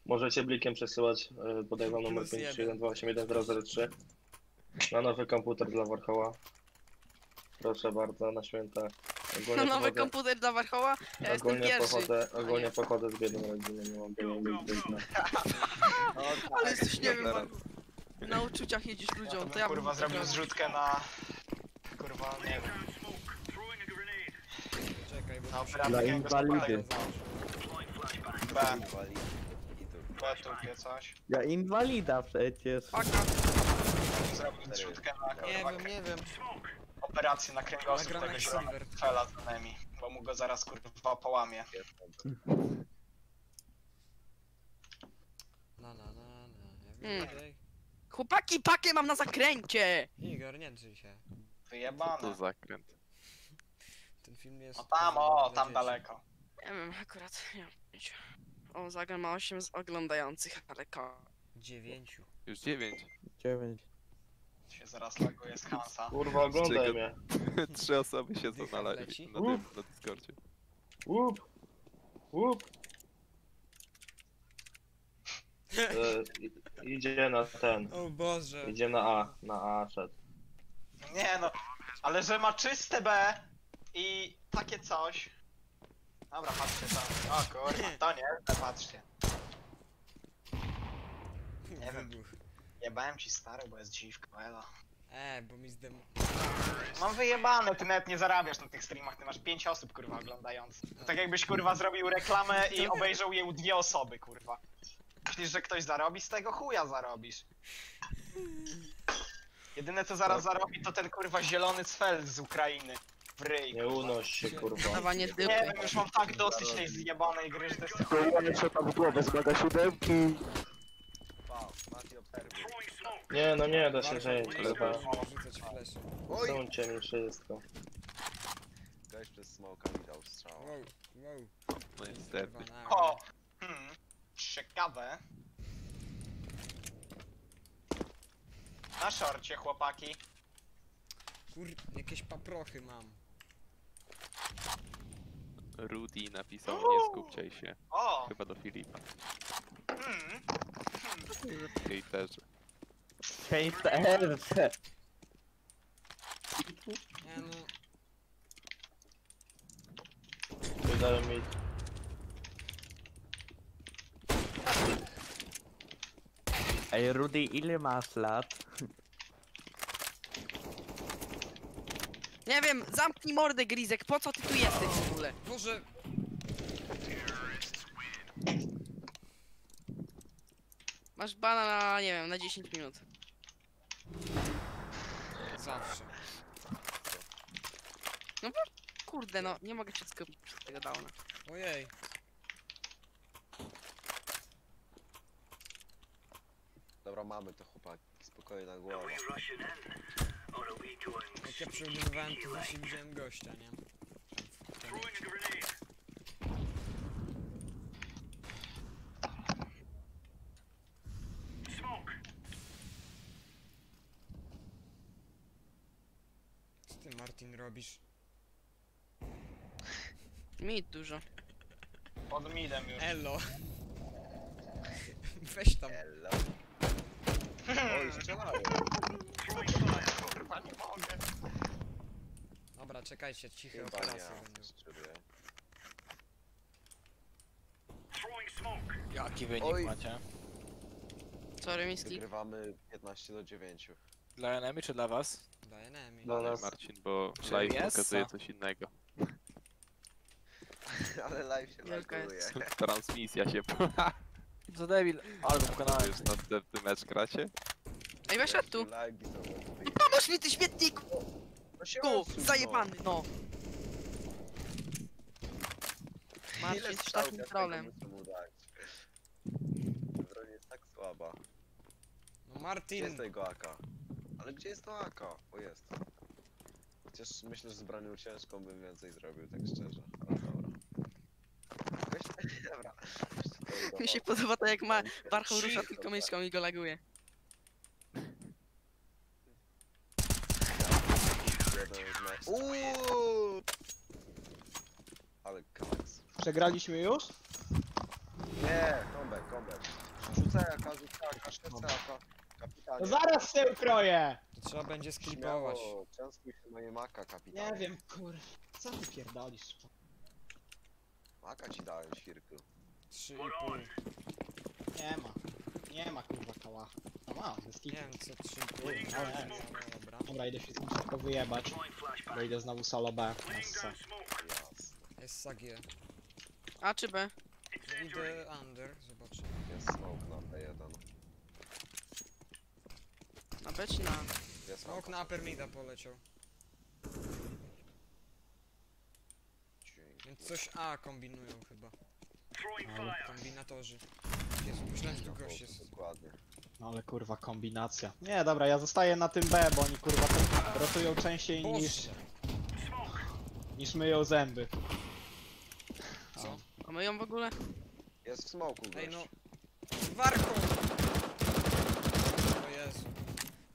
Możecie blikiem przesyłać, yy, podaj wam numer Plus jeden. 512811003 na nowy komputer dla Warhoła. Proszę bardzo, na święta. Ogólnie No nowy pochodzę, komputer dla Warchoła? Ja jestem ogólnie pierwszy. pochodzę, ogólnie nie. pochodzę z biedną rodziną, nie mam pieniędzy. <laughs> Ale jesteś, nie wiem. Na uczuciach jedziesz Ja ludziom, to to bym, ja kurwa bym zrobił zrzutkę na... Kurwa, nie wiem. Czekaj, bo Na operację Dla jakiegoś inwalidy. B. B tupie coś. Ja inwalida przecież. Faka. Zrobił zrzutkę na Nie kurwa wiem, nie wiem. operację na kręgosłup tego Silver. zielonego fela z enemy, bo mu go zaraz kurwa połamie. Na na na na Mm. everyday. Chłopaki, pakę mam na zakręcie! Igor, nie drzyj się. To Wyjebane. zakręt. Ten film jest... No tam, o, dla tam dzieci. daleko. Nie wiem, akurat nie mam pojęcia. O, Zagan ma 8 z oglądających, ale ko... Dziewięciu. Już dziewięć. 9. Się zaraz laguje z Hansa. Kurwa, oglądaj Czego? mnie. <laughs> Trzy osoby siedzą Dycha na wleci? na tym, na Discordzie. Łup! Łup! <laughs> E, i- idzie na ten. O Boże. Idzie na A. Na A szedł. Nie no, ale że ma czyste B i takie coś. Dobra, patrzcie tam. O kurwa, to nie, to patrzcie. Nie wiem. Wybuch. Jebałem ci stary, bo jest dziwka, elo. E, bo mi zdem... Mam wyjebane, ty nawet nie zarabiasz na tych streamach, ty masz 5 osób kurwa oglądających. To tak jakbyś kurwa zrobił reklamę i <laughs> obejrzał ją dwie osoby kurwa. Myślisz, że ktoś zarobi z tego? Chuja zarobisz. Jedyne co zaraz zarobi to ten kurwa zielony cfel z Ukrainy. W ryj. Nie unoś się, kurwa. Dawanie Nie wiem, już mam tak dosyć tej zjebanej gry, że to jest co tam w głowę z mega siódemki. Wow, Mati obserwuj. Nie, no nie da się nie kurwa. Oj! Sądźcie mi wszystko. Gość przez smoka mi dał strzał. Wow, wow. No niestety. Kurwa, na- O! Ciekawe. Na szorcie, chłopaki. Kur... jakieś paprochy mam. Rudy napisał, nie skupciaj się. O! Chyba do Filipa. Hmm. Hejterze. Hejterze. Nie no... Wydaje mi... Ej, Rudy, ile masz lat? Nie wiem, zamknij mordę, Grizek, po co ty tu jesteś w ogóle? Boże! Masz bana na, nie wiem, na 10 minut. Zawsze. kurde, no nie mogę się skupić tego downa. Ojej. Dobra, mamy to chłopaki. Spokojna głowa. Jak ja przeładowywałem, to właśnie widziałem gościa, nie? Co ty Martin robisz? Mid dużo. Pod midem już. Elo! <laughs> Weź tam. Hello. Oj, strzelają. Kurwa, nie mogę. Dobra, czekajcie, ciche Chyba operacje nie. będą. Strzeluję. Jaki wynik Oj. macie? Sorry, Misty. Wygrywamy 15 do 9. Dla enemy czy dla was? Dla enemy. Dla nas. Marcin, bo Czy live jest pokazuje co? coś innego. <laughs> Ale live się Wielka laguje. Transmisja się <laughs> Za debil. Ale go pokonałem. Już następny mecz gracie? Ej, weszedł tu! No pomóż mi, ty śmietniku! No odsuń, no. Zajebany, no! Marcin, jesteś takim trolem. muszę mu dać? Broń jest tak słaba. No Gdzie Martin! jest tego AK? Ale gdzie jest to AK? O jest. Chociaż myślę, że z bronią ciężką bym więcej zrobił, tak szczerze. Ale dobra. Weź, dobra. Weź <laughs> Mi się podoba to jak ma Warchoł rusza tylko myszką i go laguje. Uuuu! Ale kaks. Przegraliśmy już? Nie, comeback, comeback. Rzucaj AK, rzucaj AK, rzucaj AK. Kapitanie. No zaraz się ukroję! To trzeba będzie sklipować. Śmiało, Częstuj się moje maka, kapitanie. Nie wiem, kur... Co ty pierdolisz? Maka ci dałem, świrku. 3,5. Nie ma. Nie ma kurwa kała. No ma, bez Nie wiem co 3,5. Ale nie. No dobra. Dobra, idę się szybko wyjebać. Bo idę znowu solo B. Essa. Jasne. Jest SAG. A czy B? Idę under, zobaczę. Jest smoke na P1. Na B czy na A? Jest Smok na upper mida poleciał. Więc coś A kombinują chyba. Ale, Kombinatorzy. Jezu, myślałem, że tu No, gość jest. Dokładnie. no ale kurwa kombinacja. Nie, dobra, ja zostaję na tym B, bo oni kurwa tam rotują częściej niż, Boże! niż myją zęby. Co? A my ją w ogóle? Jest w smoku Ej gość. no! Warką! O Jezu.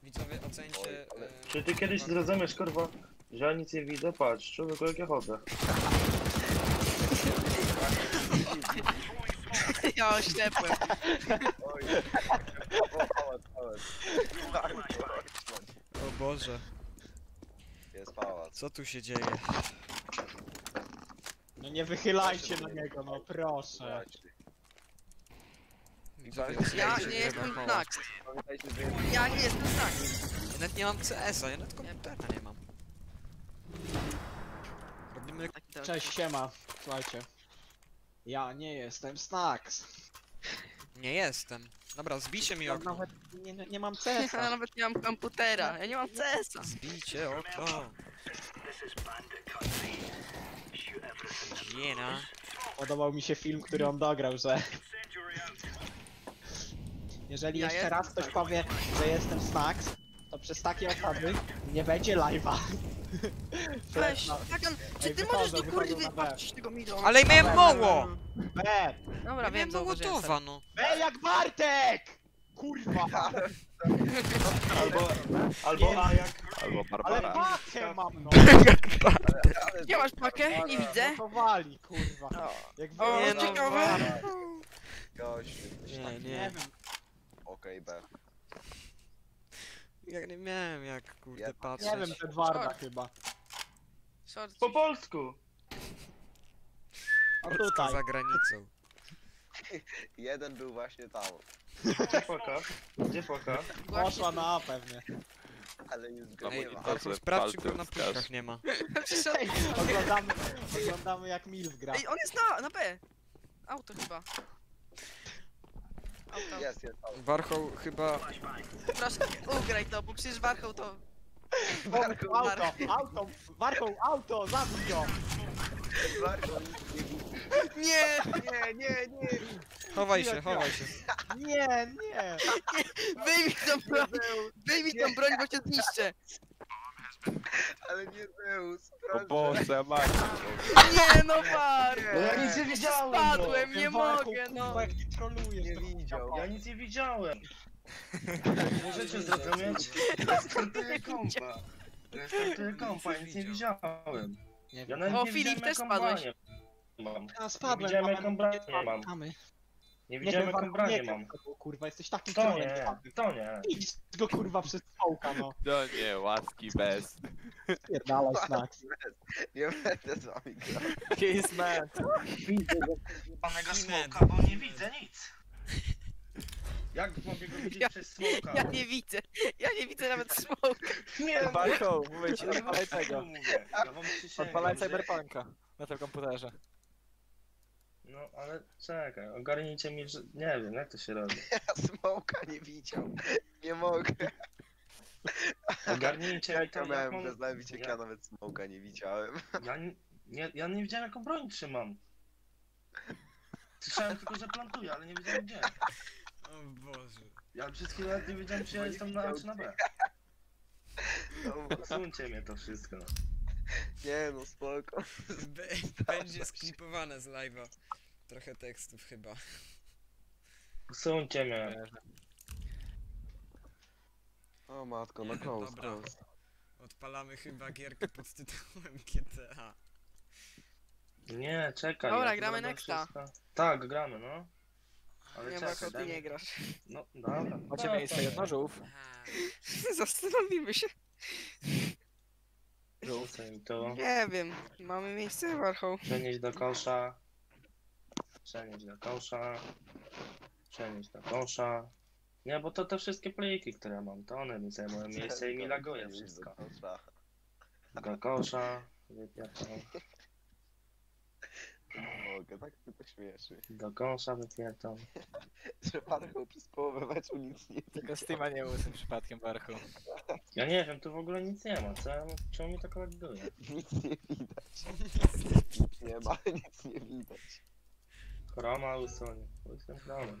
Widzowie, ocencie... Oj, ale- e, Czy ty kiedyś warką. zrozumiesz, kurwa, że ja nic nie widzę? Patrz, człowieku jak ja chodzę. Ja oślepłem. Oj. O, pałac, pałac. Chodź, O Boże, Jest pałac. co tu się dzieje? No nie wychylajcie na niego, no proszę. Ja nie jestem. Pamiętajcie, że jest Ja nie jestem Snax. Ja nawet nie mam CS-a, ja nawet komputera nie mam. Robimy... Cześć, siema. Słuchajcie. Ja nie jestem Snax. Nie jestem. Dobra, zbijcie mi Ja okno. nawet nie, nie, nie mam <laughs> Ja CS-a. nawet nie mam komputera. Ja nie mam CS-a. Zbijcie okno. Jena. Podobał mi się film, który on dograł, że... Jeżeli Ja jeszcze jestem raz ktoś powie, że jestem Snax, to przez takie osoby nie będzie live'a. <laughs> Weź, Hakan, czy ty wychodzą, możesz wychodzą kurwy na B. patrzeć tego mido? Ale miałem moło! B! Dobra, Ja wiem, miałem zauważyłem. no. B jak Bartek! Kurwa! <laughs> Albo, albo A jak... Albo Ale Barbara. pakę mam, no! <laughs> Nie masz pakę? Nie widzę. No to wali, kurwa. Jak O, Nie, no, ciekawe. gość. Nie, Nie nie. wiem. Okej, B. Ja nie miałem jak kurde Ja- patrzeć. Nie wiem, Edwarda Short. chyba. Short. Po polsku! O Polska tutaj. za granicą. Jeden był właśnie tam, Gdzie paka? Gdzie paka? Poszła na A pewnie. ale Ej, nie Palcem sprawdź, czy go na wskaż. puszkach nie ma. <laughs> Ej, oglądamy, oglądamy jak Milf gra. Ej, on jest na, na B. Auto chyba. Auto. Jest, jest. Warchoł chyba... Proszę, ugraj to, bo przecież Warchoł to... Warchoł, Auto, auto, Warchoł, auto, zabij go! Warchoł, Nie! nie, nie, nie, Chowaj się, chowaj się. Nie, nie! Wyjmij tą broń! Wyjmij tą broń, bo cię zniszczę! Ale nie Zeus, O proszę. Boże, Max. Nie no par! No ja nic nie widziałem, Spadłem, no. nie mogę, no! Jak ty trolujesz, Nie widział. Ja nic nie widziałem. Możecie zrozumieć? Ja startuję <laughs> kompa. Ja startuję kompa, ja nic nie widziałem. Nie Ja wiem. nawet O, nie Filip, widziałem, też spadłeś. Mam. A Nie spadłem, widziałem jaką bronię mam. mamy. Nie widziałem wiem, jaką bronię nie mam. kurwa, jesteś takim To nie, to nie. Idź go kurwa przez stołka, no. <laughs> No nie, łaski bez. Pierdalaj snacks. Nie będę z wami grał. Kiss man. Widzę panego smoka, bo nie widzę nic. Jak mogę go widzieć Ja- przez smoka? Ja nie widzę! Ja nie widzę nawet smoka! Nie, no, Warchoł, mówię ci, odpalaj tego Odpalaj cyberpunka na tym komputerze. No ale czekaj, ogarnijcie mi, że... Nie wiem, jak to się robi. <laughs> Ja smoka nie widział. Nie mogę. Ogarnijcie mi Jak to, ja miałem jaką... bez nawicie, ja nawet smoka nie widziałem. Ja nie, nie, ja nie wiedziałem jaką broń trzymam. Słyszałem tylko, że plantuję, ale nie wiedziałem gdzie. O Boże. Ja przez chwilę nawet nie wiedziałem, czy ja Bo nie jestem na A czy na B. No, Usuńcie mnie to wszystko. Nie no, spoko. Be- <laughs> Będzie sklipowane z live'a. Trochę tekstów chyba. Usuńcie mnie. O matko, no Nie, close, dobra. close. Odpalamy chyba gierkę pod tytułem GTA. Nie, czekaj. Dobra, ja gramy nexta. wszystko. Tak, gramy, no. Ale Nie czekaj, ma ty nie grasz. No, dobra. Macie No, miejsce? A, <laughs> Zastanowimy się. Rzucę mi to. Nie wiem. Mamy miejsce, Warchoł. Przenieść do kosza. Przenieść do kosza. Przenieść do kosza. Nie, bo to te wszystkie pliki, które mam, to one mi zajmują miejsce i mi laguje wszystko. Do kosza. Wypierdam. Nie mogę, tak mnie to śmieszy. Do kosza wypierdam. <laughs> Że Warchoł przez połowę meczu nic nie Tylko widział. Steama nie usuń przypadkiem, Warchoł. Ja nie wiem, tu w ogóle nic nie ma, co? Czemu mi tak laguje? Nic nie widać. <laughs> Nie ma, nic nie widać. Chroma usunie. Usuń chromę.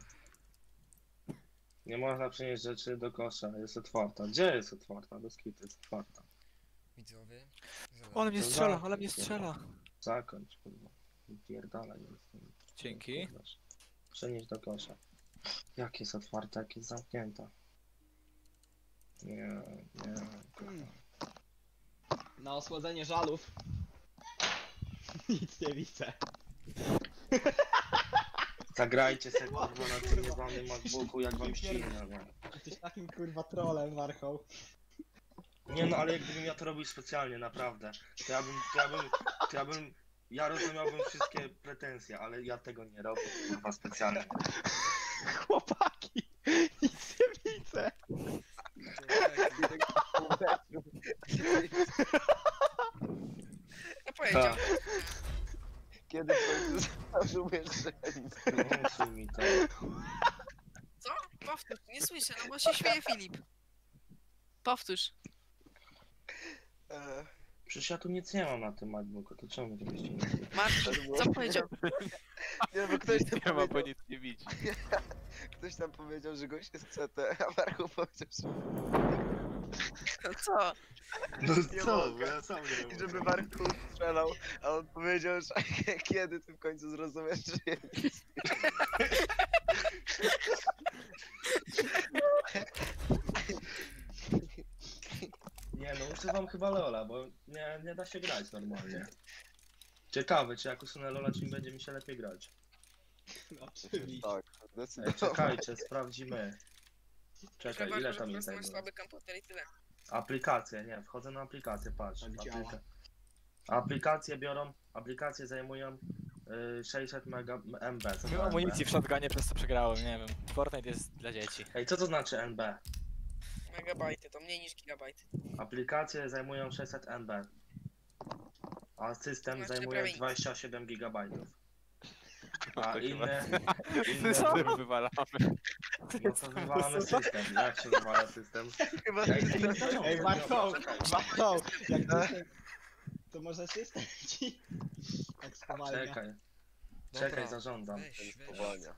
Nie można przenieść rzeczy do kosza, jest otwarta. Gdzie jest otwarta? Do skitu jest otwarta. widzowie. Ale mnie To strzela, ale mnie strzela. Zakończ, kurwa. Pierdala, nie jestem. Dzięki. Przenieść do kosza. Jak jest otwarta, jak jest zamknięta? Nie, nie, kurwa. Na osłodzenie żalów. <laughs> Nic nie widzę. Zagrajcie sobie kurwa na tym jebanym MacBooku, jak wam ścina, no. Jesteś takim kurwa trolem, Warchoł. Nie no, ale jakbym ja to robił specjalnie, naprawdę, to ja bym, to ja bym, to ja bym, ja rozumiałbym wszystkie pretensje, ale ja tego nie robię, kurwa, specjalnie. Chłopaki! Nic nie widzę! No powiedział. Kiedy w końcu zrozumiesz, że nic nie mi to. Co? Powtórz. Nie słyszę, no bo się śmieje Filip. Powtórz. Eee, Przecież ja tu nic nie mam na tym MacBooku, to czemu to ścina? Marcin, co powiedział? <laughs> Nie, bo ktoś tam, Nie ma, bo powiedział, nic nie widzi. <laughs> ktoś tam powiedział, że gość jest CT, a Warchoł powiedział, że... No co? No Nie co, mogę. bo ja sam nie I wiem. żeby Warchoł strzelał, a on powiedział, że <laughs> kiedy ty w końcu zrozumiesz, że ja nic Nie no, usuwam chyba Lola, bo nie, nie da się grać normalnie. Ciekawe, czy jak usunę Lola, czy mi będzie mi się lepiej grać. Oczywiście. Tak, Ej, zdecydowanie. czekajcie, sprawdzimy. Czekaj, ile tam jest tego? słaby komputer i tyle. Aplikacje, nie, wchodzę na aplikację, patrz. Tak działa. Aplikacje biorą, aplikacje zajmują y, 600 mega MB. Co Miałem to amunicji w shotgunie, przez co przegrałem, nie wiem. Fortnite jest dla dzieci. Ej, co to znaczy NB? Megabajty, to mniej niż gigabajty. Aplikacje zajmują 600 MB. A system Znaczy zajmuje prawie nic. 27 gigabajtów. No <laughs> A <laughs> inne, inne, wywalamy. No to wywalamy system. Jak się wywala system? <laughs> Chyba Ja nie. Ej, Marko. Marko, jak to. To może system ci... Tak spowalnia. Czekaj. Dobra, Czekaj, zarządzam. Weź, weź. Spowalnia.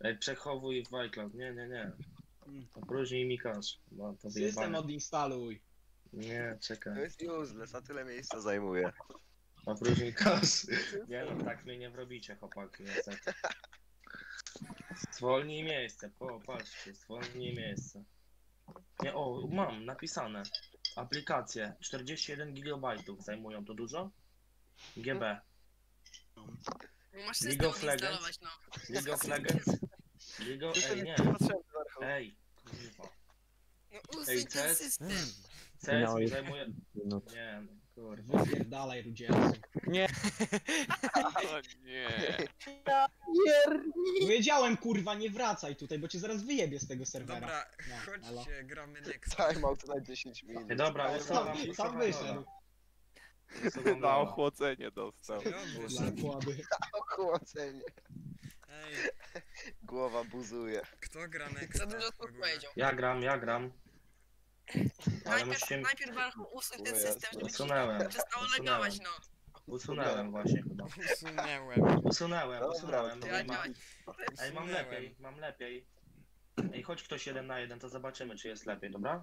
Ej, przechowuj w iCloud. Nie, nie, nie. Opróżnij mi kasz. To System wyjebane. odinstaluj. Nie, To czekaj. jest useless, a tyle miejsca zajmuje. Opróżnij kasz. <laughs> Nie no, tak mnie nie wrobicie, chłopaki, niestety. Zwolnij miejsce, po, patrzcie, zwolnij miejsce. Nie, o, mam, napisane. Aplikacje, 41 GB zajmują, to dużo? GB. Masz League system of Legends. odinstalować, no. League of <laughs> Legends. League of... Ej, nie. Ej, kurwa. No Ej, usuń ten CS? system. CS mi zajmuje... <laughs> Nie, no, kurwa. Wypierdalaj, rudzielcu. O nie. Wiedziałem, kurwa, nie wracaj tutaj, bo cię zaraz wyjebie z tego serwera. Dobra, No, chodźcie, gramy next. Timeout na 10 minut. Ej, dobra, usuwam, Sam, sam usuwam wyszedł. Usuwam Na Lola. ochłodzenie dostał. Dla kłady. <laughs> Ochłodzenie. Ej, <laughs> Głowa buzuje. kto gra next? Za dużo słów powiedział. Ja gram, ja gram. Ale Najpierw, musicie... najpierw Barchu usuń ten system, żeby ci Usunęłem. przestało Usunąłem. legować, no. Usunęłem właśnie chyba. Usunęłem. Dobra, usunąłem. to No, ja i mam, działać. ej, mam lepiej, mam lepiej. Ej, chodź ktoś jeden na jeden, to zobaczymy, czy jest lepiej, dobra?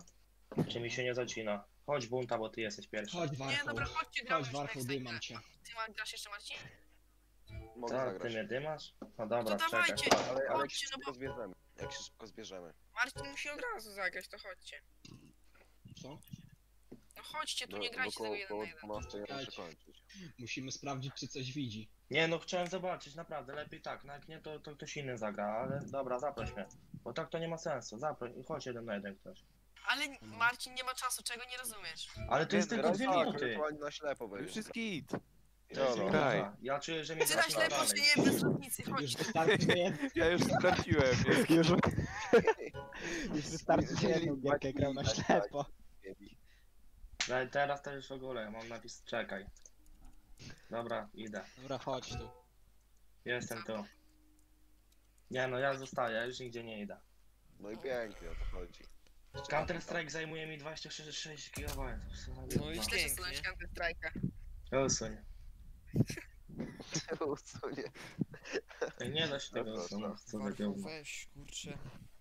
Czy mi się nie zacina. Chodź bunta, bo ty jesteś pierwszy. Chodź, Nie, dobra, chodźcie, gramy Chodź, już time. cię. Ty ma, grasz jeszcze, Marcin? Mogę Tak, ty zagrać. mnie dymasz? No To dobra, czekaj. dawajcie, Ale, ale jak się chodźcie, no szybko bo zbierzemy. Jak się szybko zbierzemy. Marcin musi od razu zagrać, to chodźcie. Co? No chodźcie, tu No, nie bo grajcie koło, tego jeden koło na jeden. 12 ja muszę kończyć. Musimy sprawdzić, czy coś widzi. Nie no, chciałem zobaczyć, naprawdę, lepiej tak. No jak nie, to, to ktoś inny zagra, ale dobra, zaproś mnie. Bo tak to nie ma sensu, zaproś, chodź jeden na jeden ktoś. Ale Marcin nie ma czasu, czego nie rozumiesz? Ale to jest tylko dwie tak, minuty. ewentualnie na ślepo Już będzie. jest Graj. Ja czuję, że mnie na zaczyna ślepo, dalej. czy nie bez różnicy, Już chodź. <laughs> <laughs> wystarczy, że. Ja już straciłem. Jest już... już wystarczy, że jedną gierkę grał na ślepo. No i teraz to już w ogóle, mam napis czekaj. Dobra, idę. Dobra, chodź tu. Jestem tu. Nie no, ja zostaję, ja już nigdzie nie idę. No i pięknie o to chodzi. Counter Strike zajmuje mi 26 GB. No i Też pięknie. usunąć Counter Strike'a. Usuń. <laughs> Usunie. Ej, nie da się tego usunąć, co za gówno. weź, kurczę.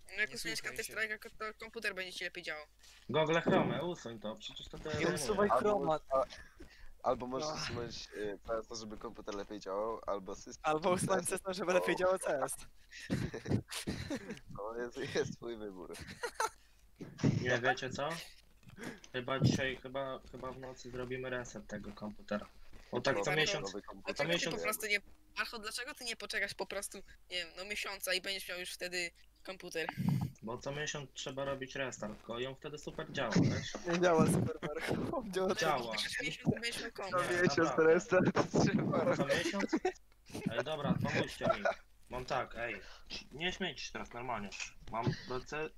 No jak Nie usuniesz słuchaj się. Strike'a, to komputer będzie ci lepiej działał. Google Chrome, usuń to, przecież to Nie usuwaj chroma. a, albo możesz No. usunąć y, teraz to, żeby komputer lepiej działał, albo system. Albo usunąć system, żeby lepiej działał CS. To <laughs> jest, jest twój wybór. Nie, wiecie co? Chyba dzisiaj, chyba, chyba w nocy zrobimy reset tego komputera. Bo tak co Nowy miesiąc, komputer. Dlaczego ty miesiąc- po prostu nie... Marcho, dlaczego ty nie poczekasz po prostu, nie wiem, no miesiąca i będziesz miał już wtedy komputer? bo co miesiąc trzeba robić restart, tylko i on wtedy super działa, <laughs> wiesz? Nie działa super Marko. Działa Działa. Za miesiąc będziesz miał Co komputer. Nie, miesiąc restart trzeba Co miesiąc? Ej, dobra, pomóżcie mi. Mam tak, ej, nie śmiejcie się teraz normalnie. Mam proce,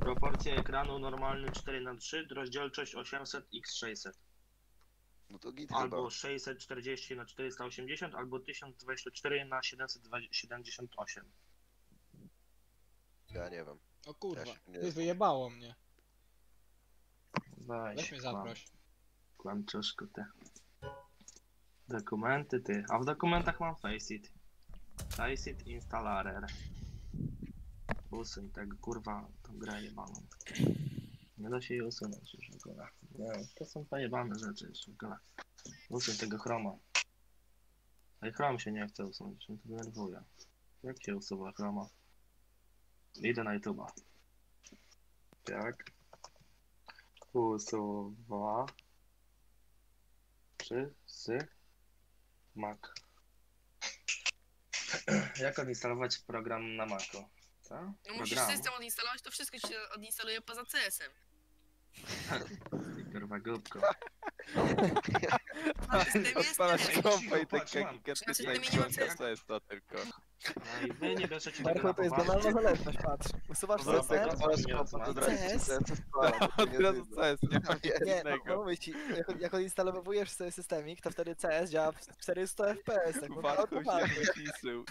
proporcje ekranu normalny 4 na 3 rozdzielczość 800 x 600 No to git Albo chyba. 640 na 480 albo 1024 na 778 Ja nie wiem. O kurwa, Też nie. ty wyjebało mnie. Weź, Weź mnie zaproś. Kłamczuszku ty. Dokumenty ty. A w dokumentach mam Faceit. Faceit installer. Usuń tego kurwa tą grę jebaną. Nie da się jej usunąć już w ogóle. Nie, to są pojebane rzeczy już w ogóle. Usuń tego chroma. Ej, chrom się nie chce usunąć, mnie to denerwuje. Jak się usuwa chroma? Idę na YouTube'a. Tak. Usuwa. Czy z Mac. Jak odinstalować program na Macu? Co? No musisz Program? system odinstalować, to wszystko ci się odinstaluje poza CS-em. Ty Kurwa głupko. Odpalasz kompa i Patrz, tak gigantyczna Znaczy, ikonka, co- jest to tylko. No i wy nie bierzecie Marko, to jest banalna zależność, patrz. Usuwasz kompa to draść CS? Od nie razu. CS, nie ma nie, no, mówię ci, jak, jak odinstalowujesz sobie systemik, to wtedy CS działa w 400 FPS, tak, Warto się wyciszył.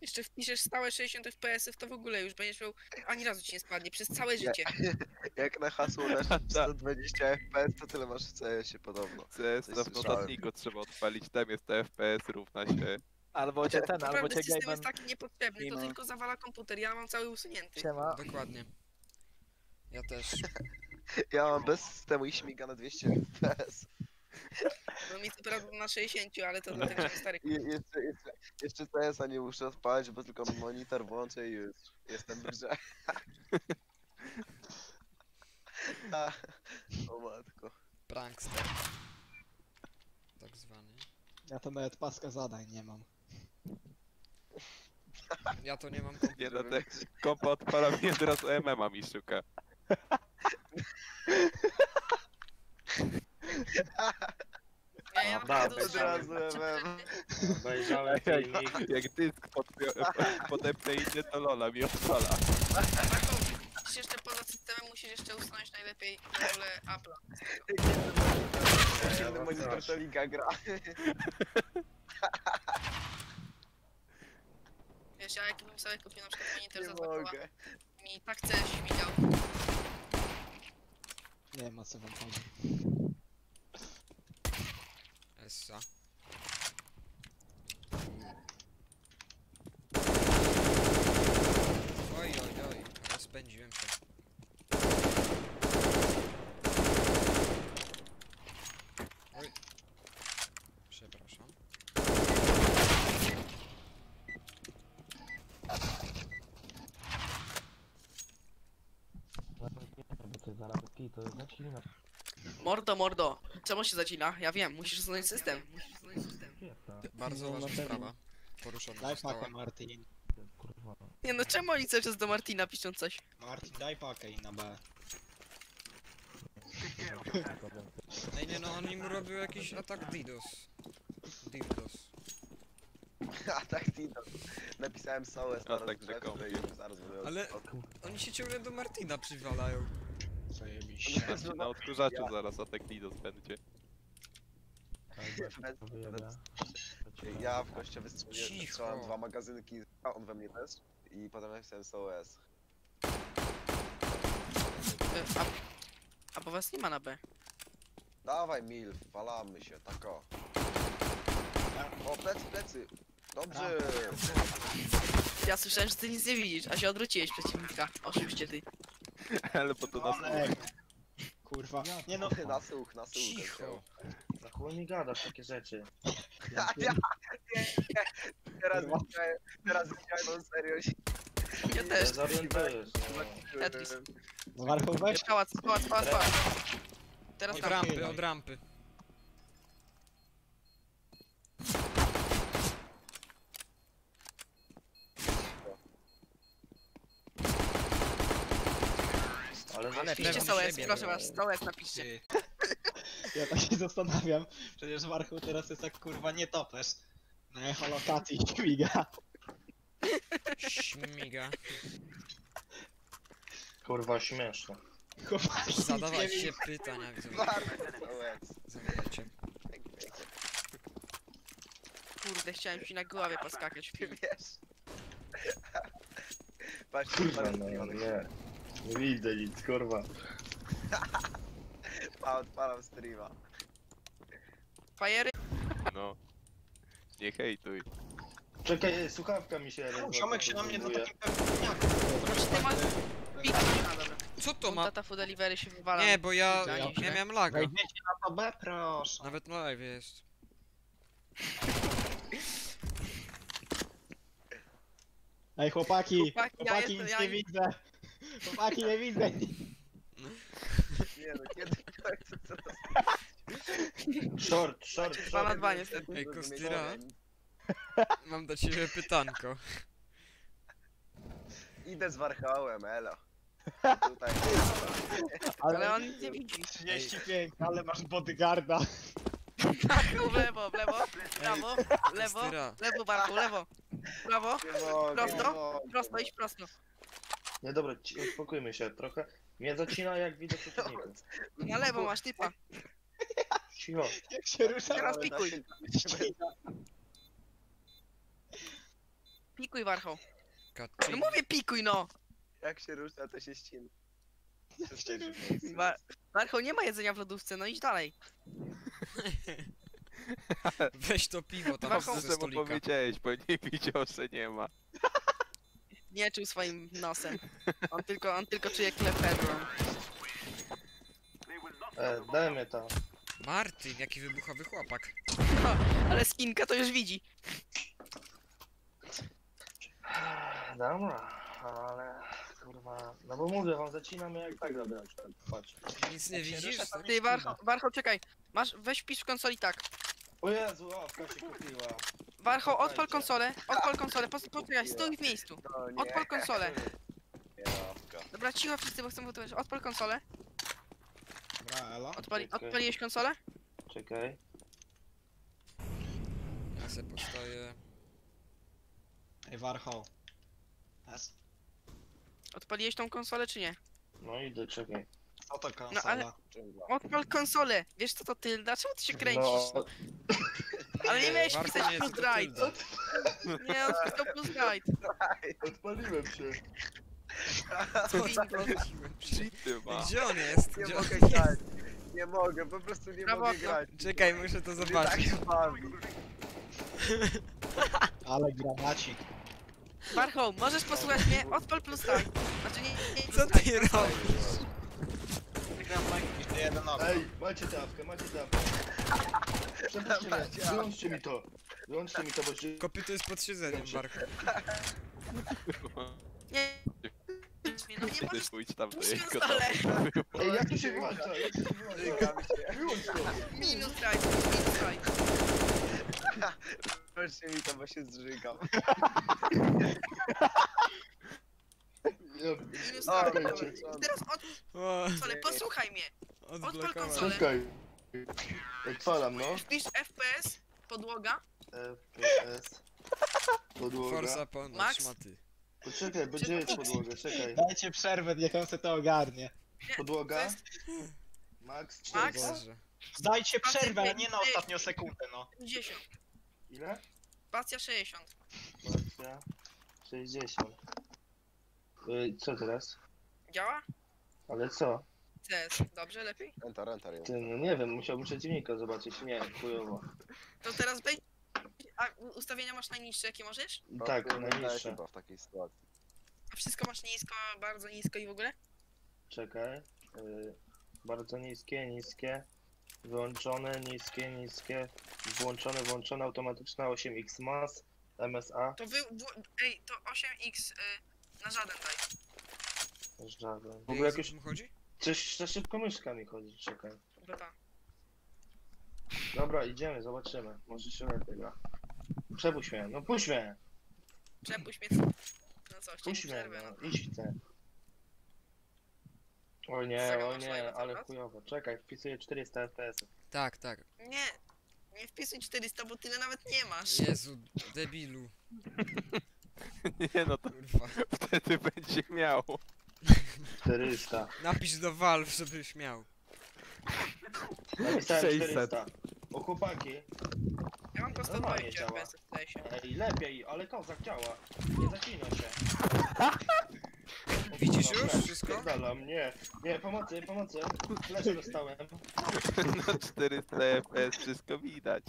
Jeszcze wpiszesz stałe 60 FPS-ów, to w ogóle już będziesz miał... Ani razu ci nie spadnie, przez całe Nie. życie. <laughs> Jak na hasło dasz 120 FPS, to tyle masz w CS-ie podobno. CS to w notatniku trzeba odpalić, tam jest FPS równa się. Albo cię ten, albo Naprawdę cię system jest taki niepotrzebny, to tylko zawala komputer, ja mam cały usunięty. Siema. Dokładnie. Ja też. <laughs> Ja mam bez systemu i śmiga na 200 FPS. No mi co prawda na 60, ale to dlatego, że stary I jeszcze, jeszcze, jeszcze CS-a nie muszę odpalić, bo tylko monitor włączę i już jestem. <laughs> A, o matko. Prankster. Tak zwany. Ja to nawet paska zadań nie mam. Ja to nie mam Nie no, komputera. te kompa odpalam i od razu MMA mi szuka. <laughs> Ja, ja Dobra, naprawdę bez usuwam razu, MM. Obejrzałem <laughs> filmik. Jak dysk podpio- podepnę inny, to Lola mi odpala. Marko, musisz jeszcze poza systemem musisz jeszcze usunąć najlepiej rolę Apple'a. Inny monitor to liga gra. <laughs> Wiesz, ja jakbym sobie kupił na przykład monitor Nie za 2 koła, mogę. mi tak CS śmigał. Nie wiem o co wam chodzi. Essa. Oj, oj, oj. Rozpędziłem się. Oj. Przepraszam. Mordo, mordo, czemu się zacina? Ja wiem, musisz usunąć system. Bardzo ważna sprawa. Poruszona Daj została. pakę Martin. Nie no, czemu oni cały czas do Martina piszą coś? Martin daj pakę i na B. Ej, nie no, on im robił jakiś atak DDoS. DDoS. <laughs> A tak Tino. Napisałem SOS na A tak, zaraz. Ale- Oni się ciągle do Martina przywalają. Znaczy na odkurzaczu zaraz atak DDoS będzie. Ja w koście wystrzeliłem, Cicho. wystrzelam dwa magazynki, a on we mnie też. I potem napisałem SOS. E, A, a bo was nie ma na B. Dawaj Milf, walamy się, tak o. O, plecy, plecy. Dobrze. Ja słyszałem, że ty nic nie widzisz, a się odwróciłeś przeciwnika. Oszuście ty. Ale bo to nas. Kurwa. Nie no. Na słuch, na słuch. Cicho. Za chuj mi gadasz takie rzeczy. Ja, ja, nie, nie. Teraz widziałem, teraz widziałem, on serio się Ja Nie też. zorientujesz. no. Tetris. Zwarchu weź. Pałac, pałac, pałac, pałac. Teraz Od tam. rampy, od rampy. Ale Napiszcie pewnie siebie, proszę no. was, SOS napiszcie. Ty. <laughs> Ja tak się zastanawiam. Przecież Warchu teraz jest jak kurwa nie topesz. Na echolokacji <laughs> śmiga. Śmiga. Kurwa śmieszne. Chłopaki, Zadawać się. Pięknie, <laughs> pięknie. Kurde, chciałem ci na głowie poskakać w. Wiesz. Patrz, Kurwa parę no streamowych. nie. Nie widzę nic, kurwa. <laughs> A, odpalam streama. Fajery? no. Nie hejtuj. Czekaj, słuchawka mi się Czemu Ziomek się na mnie do ty masz... Co to ma? Tata food delivery się wywala. Nie, bo ja, Ja ja, nie wiem. miałem laga. Wejdziecie na to B, proszę. Nawet na live jest. Ej chłopaki, Chłopaki, ja chłopaki jestem- nic ja nie nie- widzę. Chłopaki nie widzę. Nie no, kiedy w końcu co to <laughs> Short, short, Dwa na short. dwa niestety. Ej? Kostyra, mam do ciebie pytanko. Idę z Warchołem, elo. Tutaj. Ale on nic nie widzi. 35, ale masz bodyguarda. Tak, w lewo, w lewo, prawo, lewo, Kostyra, lewo, barku, lewo. Prawo, Nie mogę, Prosto? mogę. prosto, idź prosto. Nie dobra, ci- uspokójmy się trochę. Mnie zacina jak widzę przeciwników. <laughs> Na lewo masz typa. Cicho. Jak się rusza. Teraz Ale da pikuj. się- Pikuj Warchoł. No Kaczyń. mówię pikuj no! Jak się rusza, to się ścina. <laughs> Wa- Warchoł nie ma jedzenia w lodówce, no idź dalej. <laughs> Weź to piwo tam Warchoł- ze Dobrze mu stolika. powiedziałeś, bo nie widział, że nie ma. Nie czuł swoim nosem. On tylko, on tylko czuje klepedrą. E, dajmy to. Martin, jaki wybuchowy chłopak. Ale skinka to już widzi. Dobra, ale kurwa, no bo mówię wam, zaczynamy jak tak na przykład. Patrz. Nic nie widzisz? Ty Warchoł czekaj. Masz, weź wpisz w konsoli tak. O Jezu, ławka się kupiła. Warchoł, odpal konsolę, odpal konsolę, pos- poczekaj, stój w miejscu. No nie. Odpal konsolę. Jawka. Dobra, cicho wszyscy, bo chcę wytłumaczyć. Odpal konsolę. Dobra, elo. Odpali, Czekaj. odpaliłeś konsolę? Czekaj. Ja se postoję. Ej, Warhol. Odpaliłeś tą konsolę czy nie? No idę, czekaj. Co to konsola? No, ale- Dżungla. Odpal konsolę! Wiesz co to tylda? Czemu ty się kręcisz? No, <laughs> Ale nie miałeś Warto pisać nie plus jest right. Nie, on wpisał plus right. <laughs> odpaliłem się. <laughs> Cheaty ma. Gdzie on jest? Nie Gdzie on mogę jest? grać. Nie mogę, po prostu nie Brawo, mogę grać. Czekaj, muszę to Mnie zobaczyć. tak bawi. <laughs> Ale granacik. Warchoł, możesz posłuchać mnie? Odpal plus right. Znaczy nie, nie, nie Co ty robisz? Jeden okno. Ej, macie tawkę, macie tawkę. Mnie, wyłączcie mi to. Wyłączcie mi to, bo się... Kopyto jest pod siedzeniem, Marku. <laughs> Nie, no nie możesz pójdź tam do jego. Ej, jak to się wyłącza? Jak to się wyłącza? Wyłącz to. minus right, minus right. <laughs> Proszę mi to, bo się zżygam. <laughs> Minus czekajcie. Teraz odpal O, konsolę, posłuchaj mnie. Odblokował. konsolę. Czekaj. Odpalam, no. Wpisz FPS, podłoga, FPS. Podłoga. Forza ponad Max? szmaty. Poczekaj, będzie jest podłoga, czekaj. Dajcie przerwę, niech on se to ogarnie. Nie, Podłoga. Max Max? 4. Boże. Dajcie przerwę, ale nie na ostatnią sekundę, no. 50, Ile? spacja 60. Stacja 60. Ej, co teraz? Działa? Ale co? CS, dobrze, lepiej? Enter, enter jest. Ty, no nie wiem, musiałbym przeciwnika zobaczyć. Nie, chujowo. To teraz wejdź. A ustawienia masz najniższe, jakie możesz? Tak, To wygląda najniższe. chyba w takiej sytuacji. A wszystko masz nisko, bardzo nisko i w ogóle? Czekaj. Y, bardzo niskie, niskie. Wyłączone, niskie, niskie. Włączone, włączone, automatyczne 8x mas. MSA. To wy. Ej, to 8x y, na żaden daj. Żaden. W ogóle czym chodzi? Coś za szybko myszka mi chodzi, czekaj. To ta. Dobra, idziemy, zobaczymy. Może się lepiej gra. Przepuść mnie, no puść mnie! Przepuść mnie. No co, chciałem Puść mnie, przerwę, no, no. idź chcę. O nie, o nie, ale teraz? chujowo. Czekaj, wpisuję 400 fps. Tak, tak. Nie. Nie wpisuj 400, bo tyle nawet nie masz. Jezu, debilu. <laughs> Nie no, to Kurwa. wtedy będzie miał. 400. <laughs> Napisz do Valve, żebyś miał. Napisałem 600. 400. O chłopaki. Ja mam po Normalnie 120 działa. FPS w CS-ie. Ej, lepiej, ale kozak działa. Nie zacina się. O, <laughs> Widzisz kurwa, już flash, wszystko? spierdalam, Nie, nie, pomocy, pomocy. Flash dostałem. <laughs> No 400 FPS, wszystko widać.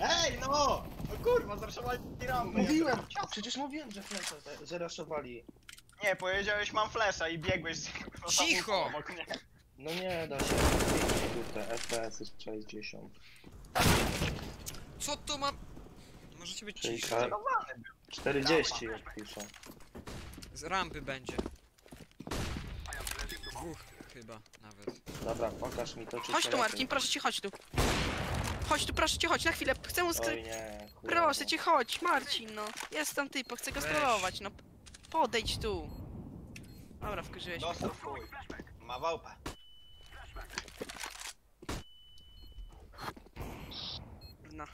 Ej, no! No kurwa, zraszowali rampę. Mówiłem, przecież mówiłem, że flash, że raszowali. Nie, powiedziałeś mam flasha i biegłeś z Cicho! obok mnie. No nie, da się. FPS jest 60. Co to ma... Możecie być Czyli ciszy. tak. 40 jak piszę. Z rampy będzie. Dwóch chyba nawet. Dobra, pokaż mi to, czy Chodź tu lepiej. Marcin, proszę cię, chodź tu. Chodź tu, proszę cię, chodź, na chwilę, chcę mu Oj skry... nie, chujowo. Proszę cię, chodź, Marcin, no. Jest tam typ, chcę go Weź. no. Podejdź tu. Dobra, wkurzyłeś. mnie. Dostał chuj. Ma wałpę. No.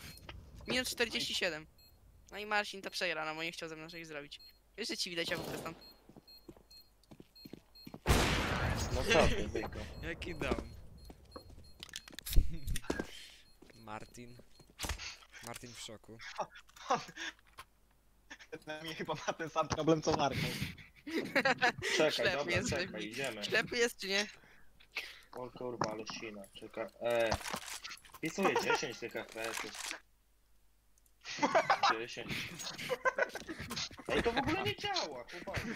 Minut 47. No i Marcin to przegra, no bo nie chciał ze mną czegoś zrobić. Wiesz, że ci widać, ja tam. No co <laughs> ty, byko? Jaki down? <laughs> Martin. Martin w szoku. <laughs> mi chyba ma ten sam problem co Marko. Czekaj, Ślepy dobra, jest, czekaj, ślepy. idziemy. Ślepy jest czy nie? O kurwa, ale ścina, czekaj. E, wpisuję 10 tych FPS-ów. 10. Ej, to w ogóle nie działa, chłopaki.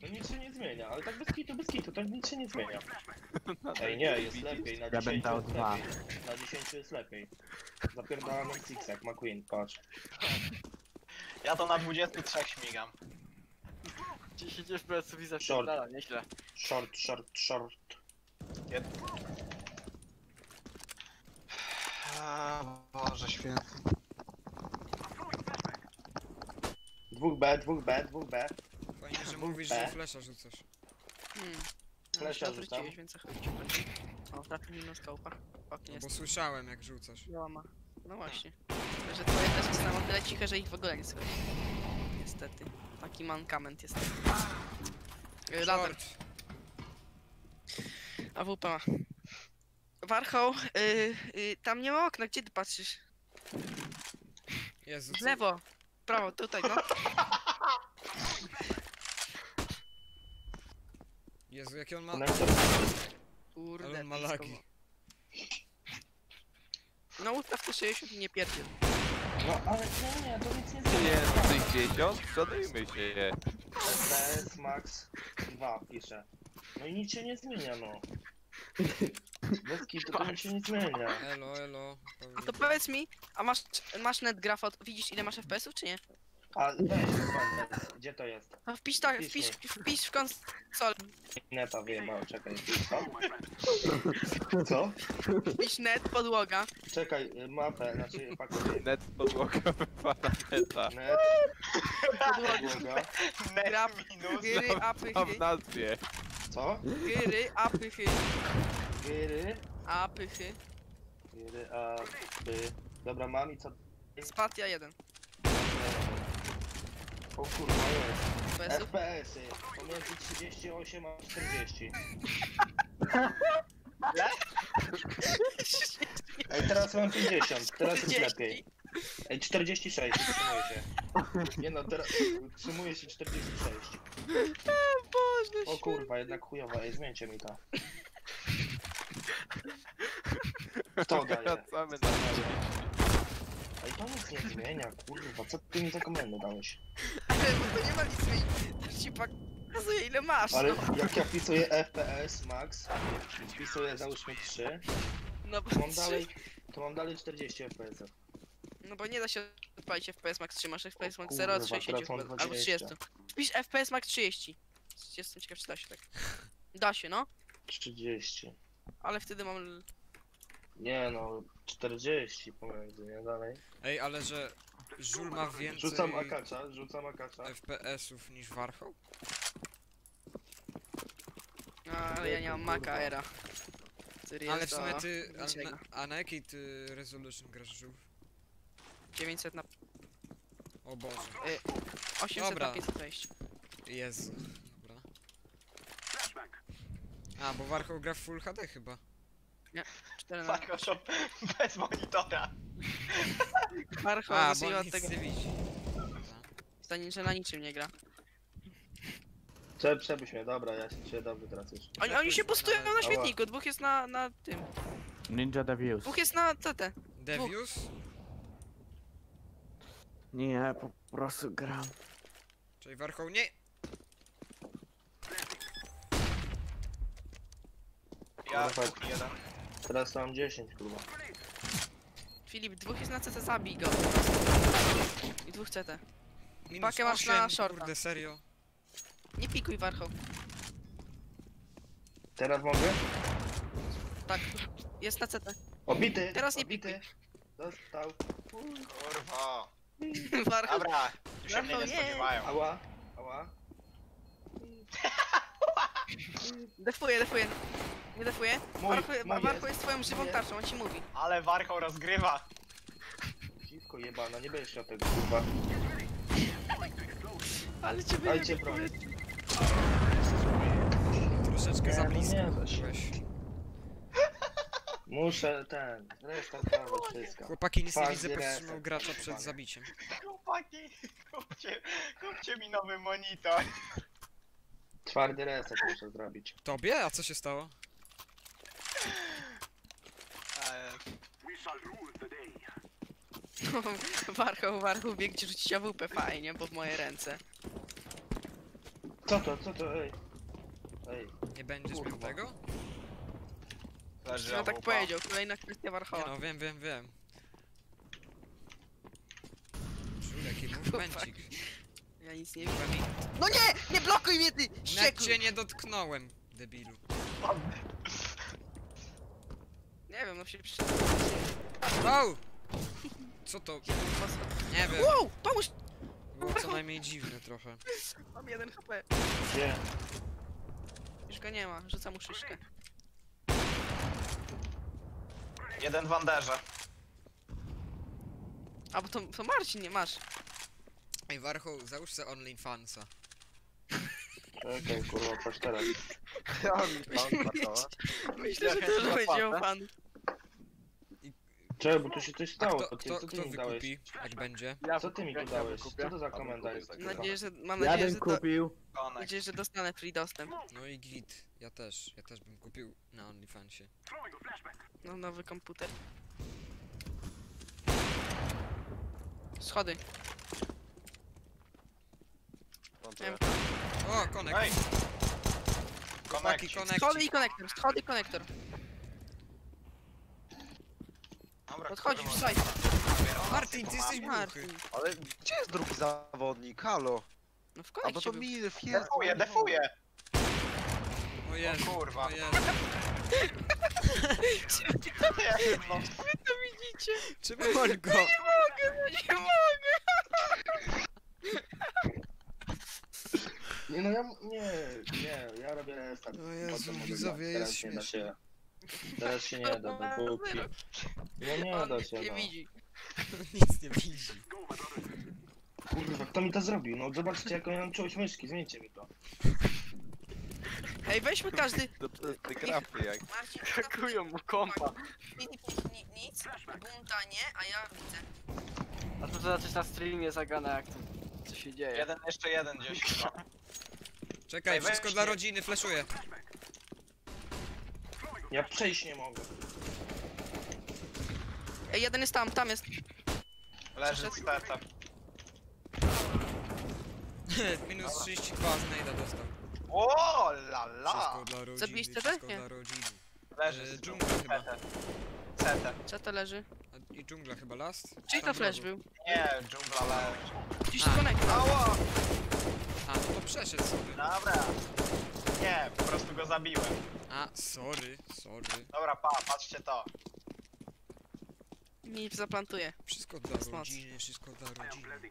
To nic się nie zmienia, ale tak bez kitu, bez kitu, to nic się nie zmienia. Ej, nie, jest lepiej, na 10 dał jest lepiej. Na 10 jest lepiej. Zapierdalamy six jak McQueen, patrz. Ja to na 23 śmigam. 10 FPS-ów i Short. zapierdala, nieźle. Short, short, short. A, Boże święty. Dwóch B, dwóch B, dwóch B. Fajnie, że Mów mówisz, B. że flesza rzucasz. Hmm. No, Flesza źle rzucam. więc zachodź. O, trafił mi na skałpa. Fuck, No bo słyszałem jak rzucasz. Łama. No właśnie. Tylko, że twoje też jest na tyle ciche, że ich w ogóle nie słychać. Niestety. Taki mankament jest. Y. Short. AWP ma. Warchoł, y, y, tam nie ma okna, gdzie ty patrzysz? Jezu, W co? lewo. W Prawo, tutaj, no. Jezu, jakie on ma... Kurde, Ale on ma blisko lagi. było. No ustaw te 60 i nie pierdziel. No ale nie, nie, to nic nie Czy zmienia. jest 60? Szanujmy się. FPS max 2 pisze. No i nic się nie zmienia, no. Bez kitu to nic się nie zmienia. Elo, elo. A to powiedz mi, a masz, masz net graf od, widzisz ile masz FPS-ów czy nie? A weź, weź, gdzie to jest? No wpisz tak, Wpisz wpisz, wpisz w konsolę, Neta wyjebał, czekaj, co? Co? wpisz net, podłoga. Czekaj, y, mapę, znaczy pakuję. Net podłoga wypada neta. Net, podłoga. Gra, Net minus. gry, Tam apychy, w nazwie. Co? gry, apychy, Gyry, apychy. gyry, a, by. Dobra, mam i co? Spatia 1. O kurwa, jest. FPS-y pomiędzy 38 a 40. <laughs> Ej, teraz mam 50, teraz jest 40. lepiej. Ej, 46, utrzymuję się. Nie no, teraz utrzymuję się 46. Boże, O kurwa, jednak chujowa, ej, zmieńcie mi to. <laughs> Kto daje? Wracamy na Ej, to nic nie zmienia, kurwa, co ty mi za komendę dałeś? Ale to nie ma nic zmienić. To ci pokazuje ile masz, Ale no. jak ja wpisuję FPS max, wpisuję załóżmy 3, No bo to mam dalej, to mam dalej 40 FPS. No bo nie da się odpalić FPS max 3, masz FPS max kurwa, 0 od 60 teraz mam albo 20. 30. Wpisz FPS max 30. Jestem ciekaw czy da się tak. Da się no, 30. ale wtedy mam... l- Nie no, 40 pomiędzy, nie dalej. Ej, ale że Żul ma więcej Rzucam akacza, rzucam akacza. FPS-ów niż Warchoł? No, ale ja nie mam Maca era. Ale w sumie ty... A niczego. na, a na jakiej ty resolution grasz Żul? 900 na... O Boże. 800 Dobra. na 520. Jezu. Dobra. A, bo Warchoł gra w Full HD chyba. 4 na... Photoshop bez monitora. Marcho, A, zacznijmy bo od nic tego. nie widzi. Stanie, że na niczym nie gra. Prze, przebyś mnie, dobra, ja się czuję dobrze teraz już. Oni, oni się postują na Ała. śmietniku, dwóch jest na, na tym. Ninja Devious. Dwóch jest na CT. Devius? Nie, po prostu gram. Czyli Warchoł nie... Ja kuchni jeden. Teraz mam 10, kurwa. Filip, dwóch jest na CT, zabij go. I dwóch CT. Minus Pakę masz na 8, shorta. kurde, serio. Nie pikuj warchoł. Teraz mogę? Tak, jest na CT. Obity! Teraz nie obity. Dostał. Kurwa. <laughs> Warchoł. Dobra, tu się mnie nie nie. spodziewają. Ała, ała. Defuję, defuję. Nie defuję? Mój, mój warchoł jest. twoją żywą tarczą, on ci mówi. Ale Warchoł rozgrywa. Dziwko jebana, nie będziesz chciał tego, kurwa. Ale ciebie Dajcie broń. Troszeczkę za no blisko byłeś. <laughs> Muszę ten, restartować wszystko. Chłopaki nic nie Fakt, widzę, powstrzymał gracza przed zabiciem. Chłopaki, kupcie, kupcie mi nowy monitor. Twardy reset muszę zrobić. Tobie? A co się stało? Eee, <laughs> Warchoł, warchoł, biegł ci rzucić AWP fajnie, bo w moje ręce. Co to, co to, ej? Ej, Nie będziesz miał Kurwa. tego? leży No tak AWP. powiedział, kolejna kwestia Nie warchoła. no, wiem, wiem, wiem. Żul, jaki <laughs> movemencik. Ja nic nie wiem. No nie! Nie blokuj mnie ty! Net Ściekły! cię nie dotknąłem, debilu. Nie wiem, no się przy... Wow! Co to? Nie wiem, Wow! Pomóż! było co najmniej dziwne trochę. Mam jeden HP. gdzie? Już go nie ma, rzucam mu szyszkę. Jeden w Anderze. A bo to, to Marcin, nie masz. Ej, Warchoł, załóż se OnlyFansa. Okej, kurwa, patrz teraz. <laughs> Myślę, że to będzie fan. Czekaj, bo tu się coś A stało, kto, ty, kto, co ty kto mi dałeś? wykupi, jak będzie? Ja Co ty mi tu wykupię, ja dałeś? wykupię. Co to za komenda jest? Mam nadzieję, że, mam Ja nadzieję, bym że, do, kupił. mam Konek. nadzieję, że dostanę free dostęp. No i git. Ja też, ja też bym kupił na OnlyFansie. No, nowy komputer. Schody. Plantuję. O, konek! Ej! Chłopaki, Konekcik. Schody i konektor, schody i konektor. Dobra, Podchodzisz, kurwa, słuchaj. zabieram Martin, ty jesteś głuchy. Martin. Ale gdzie jest drugi zawodnik? Halo? No w A bo to był. mi jest. Defuję, defuję! O Jezu, kurwa. o Jezu. No, <laughs> Wy to widzicie? Czemu on go? Nie mogę, no nie mogę. Nie no ja, nie, nie, ja robię restart. O Jezu, co mogę widzowie, grać? jest Teraz nie da śmiesznie. się. Teraz się nie da, dopóki. No nie On da się, nie no. widzi. <laughs> Nic nie widzi. Kurwa, kto mi to zrobił? No zobaczcie jaką ja mam czułość myszki, zmieńcie mi to. Ej, weźmy każdy. To przez te grafy jak... Marcin, Hakują <laughs> mu kompa. Nic, nic, bunta nie, a ja widzę. A to zobaczyć na streamie zagrane jak to, co się dzieje. jeden, jeszcze jeden gdzieś. No. Czekaj, Ej, wszystko weź dla nie. rodziny, flashuję. Ja przejść nie mogę. Ej, jeden jest tam, tam jest. Leży z teta. <laughs> Minus 32 znajda dostał. O la la! Wszystko dla rodziny, CT? wszystko Nie. dla rodziny. Leży E, z dżungla chyba. CT. Co to leży? A, I dżungla chyba last? Czyj to flash był? Nie, dżungla leży. Gdzieś A. konektor. Ała! A, no to przeszedł sobie. Dobra. Nie, po prostu go zabiłem. A, sorry, sorry. Dobra, pa, patrzcie to. Mi zaplantuje. Wszystko dla Jest moc. rodziny, wszystko dla rodziny.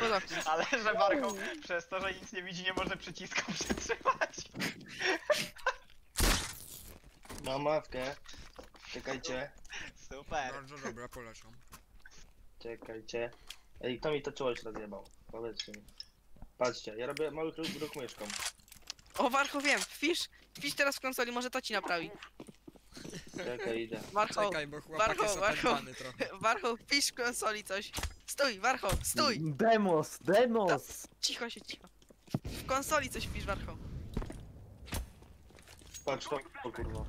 Podobnie. <laughs> Ale że Marko przez to, że nic nie widzi, nie może przycisku <laughs> przytrzymać. Mam ławkę. Czekajcie, Super. Bardzo dobra, polecam. czekajcie. Ej, kto mi to czułość rozjebał? Powiedzcie mi. Patrzcie, ja robię mały ruch, ruch myszką. O, Warcho, wiem. Fisz, fisz teraz w konsoli, może to ci naprawi. Czekaj, idę. Warcho, Czekaj, bo chłopak Warcho, jest Warcho. trochę. <laughs> Warcho, fisz w konsoli coś. Stój, Warcho, stój! Demos, demos! Cicho się, cicho. W konsoli coś pisz, Warcho. Patrz to, o kurwa.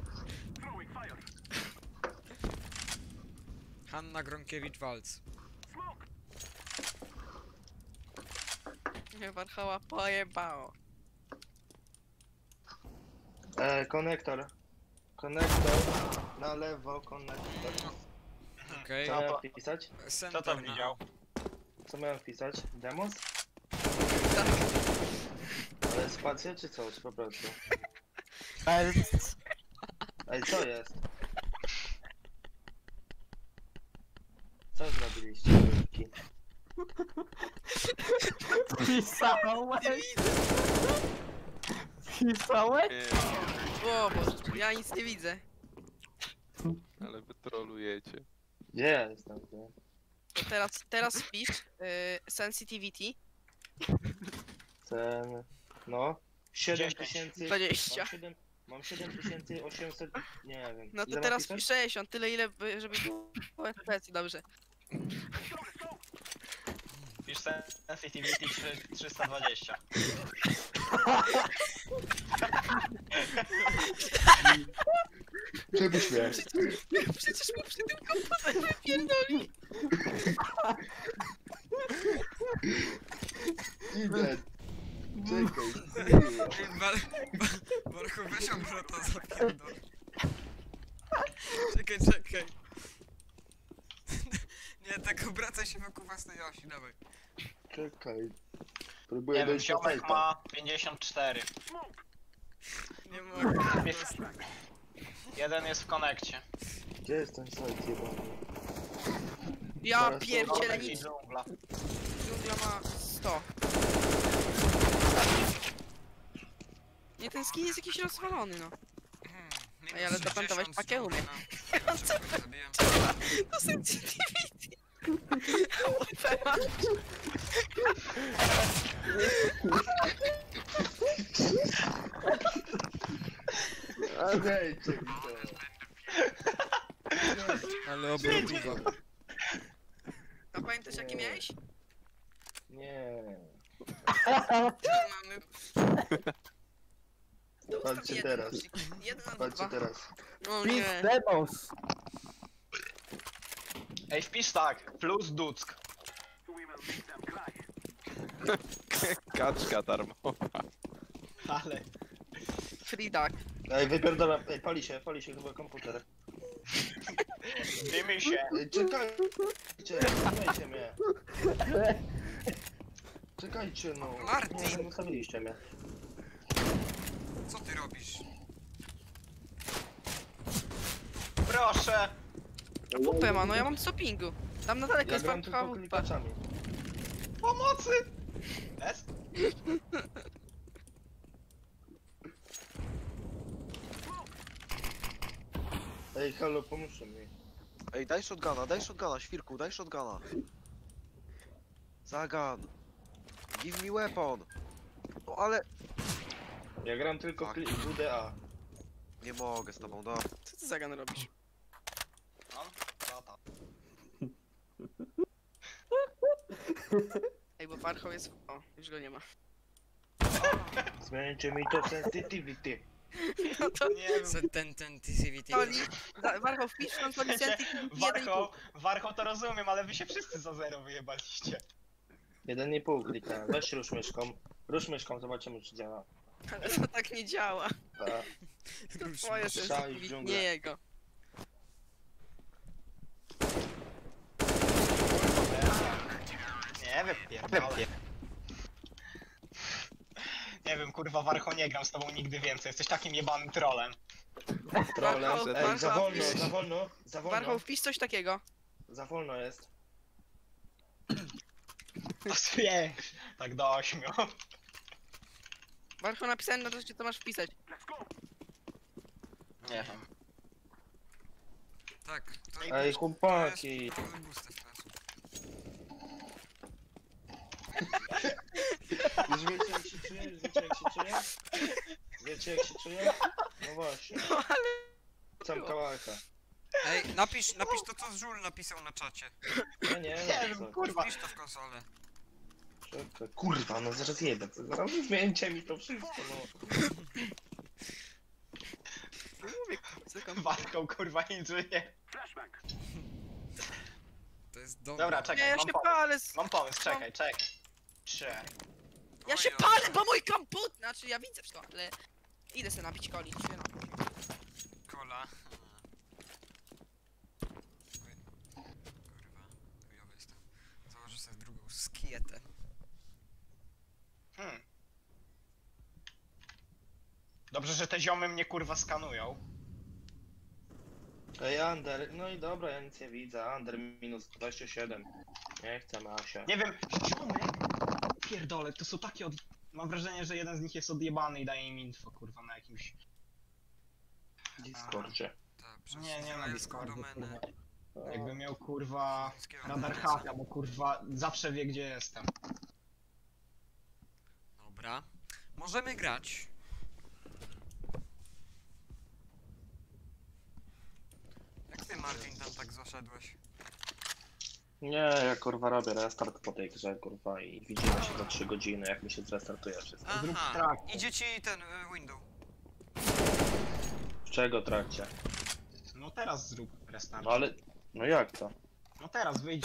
Hanna Gronkiewicz-Walc. Nie, Warchoła pojebało. E, konektor. Konektor. Na lewo, konektor. Okej. Co miałem wpisać? Center na widział? Co miałem wpisać? Demos? Ale spację czy coś po prostu? <laughs> Ej, co jest? Co zrobiliście, wielki? Pisałeś? Pisałeś? O Boże, ja nic nie widzę. ale wy trolujecie. Gdzie ja jestem? Gdzie? To teraz, teraz wpisz y, sensitivity Ten... No. 7 10. tysięcy... 20. Mam 7... Mam 7800... Nie wiem. No to Ile teraz napisać? 60, tyle ile, by- żeby <laughs> było FPS, dobrze. Pisz sensitivity 3, 320. Czego śmiesz? Przecież mi przy tym komputerze wypierdoli. Idę. Czekaj. Barchu, weź obrota zapierdol. Czekaj, czekaj. Nie, tak obracaj się wokół własnej osi, dawaj. Czekaj. Próbuję Nie wiem, dojść do ziomek ma 54. Nie mogę. Jeden jest w konekcie. Gdzie jest ten sajt jebany? Ja Zaraz to pierdzielę nic. dżungla. Dżungla ma 100. Nie, ten skin jest jakiś rozwalony, no. Ej, ale zapamiętałeś pakę umie. To <laughs> <laughs> sensitivity. Okej, czekaj. Ale obrotowa. A pamiętasz jakie miałeś? Nie. Mamy... Jeden teraz. plusik. Jeden albo Patrzcie dwa. teraz. O nie. Demos! Ej, wpisz tak, plus duck. Kaczka darmowa. Ale... Free duck. Ej, wypierdolam. Ej, pali się, pali się chyba komputer. Dymy się. Ej, czekajcie, czekajcie mnie. Czekajcie no. Martin! Nie, zostawiliście mnie. Co ty robisz? Proszę. WP ma, no ja mam 100 pingu. Tam na daleko Ja jest gram tylko klikaczami. Pomocy. S? Ej, halo, pomóżcie mi. Ej, daj shotguna, daj shotguna, świrku, daj shotguna. Zagan. Give me weapon. No ale... Ja gram tylko Fuck. kli- WDA. Nie mogę z tobą, no. Co ty zagan robisz? Ej, bo Warchoł jest... O, już go nie ma. Zmieńcie mi to sensitivity. No to... Nie wiem. Co ten, ten TCVT? Toli... za- Warchoł wpisz tam sensitivity 1,5. Warchoł, Warchoł to rozumiem, ale wy się wszyscy za zero wyjebaliście. Jeden i pół kliknąłem. Weź rusz myszką. Rusz myszką, zobaczymy czy działa. Ale to tak nie działa. Tak. To Rusz twoje myszką. W sensitivity, dżunglę. nie jego. Nie wiem, pierdolę. Nie wiem, kurwa, Warchoł nie gram z tobą nigdy więcej. Jesteś takim jebanym trolem. Trole. Warchoł, Ej, za wolno, za wolno, za wolno. Warchoł, wpisz coś takiego. Za wolno jest. Pasuje. Tak do ośmiu. Warchoł napisałem na to, to masz wpisać. Nie wiem. Tak, to Ej, chłopaki. to jest gustaw. Już wiecie jak się czuję? Już wiecie jak się czuję? Wiecie jak się czuję? No właśnie. No ale... Sam kałacha. Ej, napisz, napisz to, co Żul napisał na czacie. No nie, Nie no wiem, co? kurwa. Wpisz to w konsolę. Czekaj, Kurwa, no zaraz jebę. Zaraz zmieńcie mi to wszystko, no. Warchoł, kurwa, inżynier. To jest dobre. Dobra, Nie, czekaj, ja mam się pomysł. palę z... Mam pomysł, czekaj, czekaj. Trzy. Ja się palę, bo mój komputer... Znaczy, ja widzę wszystko, ale... Idę sobie napić coli, się napić. Kola. Założę sobie drugą z kietem. Hmm. Dobrze, że te ziomy mnie kurwa skanują. Ej, Ander, no i dobra, ja nic nie widzę. Ander minus 27. Nie chcę, Asia. Nie wiem, ziomy... Pierdolę, to są takie od... Mam wrażenie, że jeden z nich jest odjebany i daje im info, kurwa, na jakimś... Discordzie. Tak, Nie, nie na izraelską Discordzie, domenę. kurwa. Jakby miał, kurwa... Radar haka, bo kurwa zawsze wie, gdzie jestem. Dobra. Możemy grać. Jak ty Martin tam tak zaszedłeś? Nie, ja kurwa robię restart po tej grze, kurwa, i widzimy się za 3 godziny, jak mi się zrestartuje wszystko. Aha, idzie ci ten y, window. W czego trakcie? No teraz zrób restart. No ale, no jak to? No teraz wyjdź.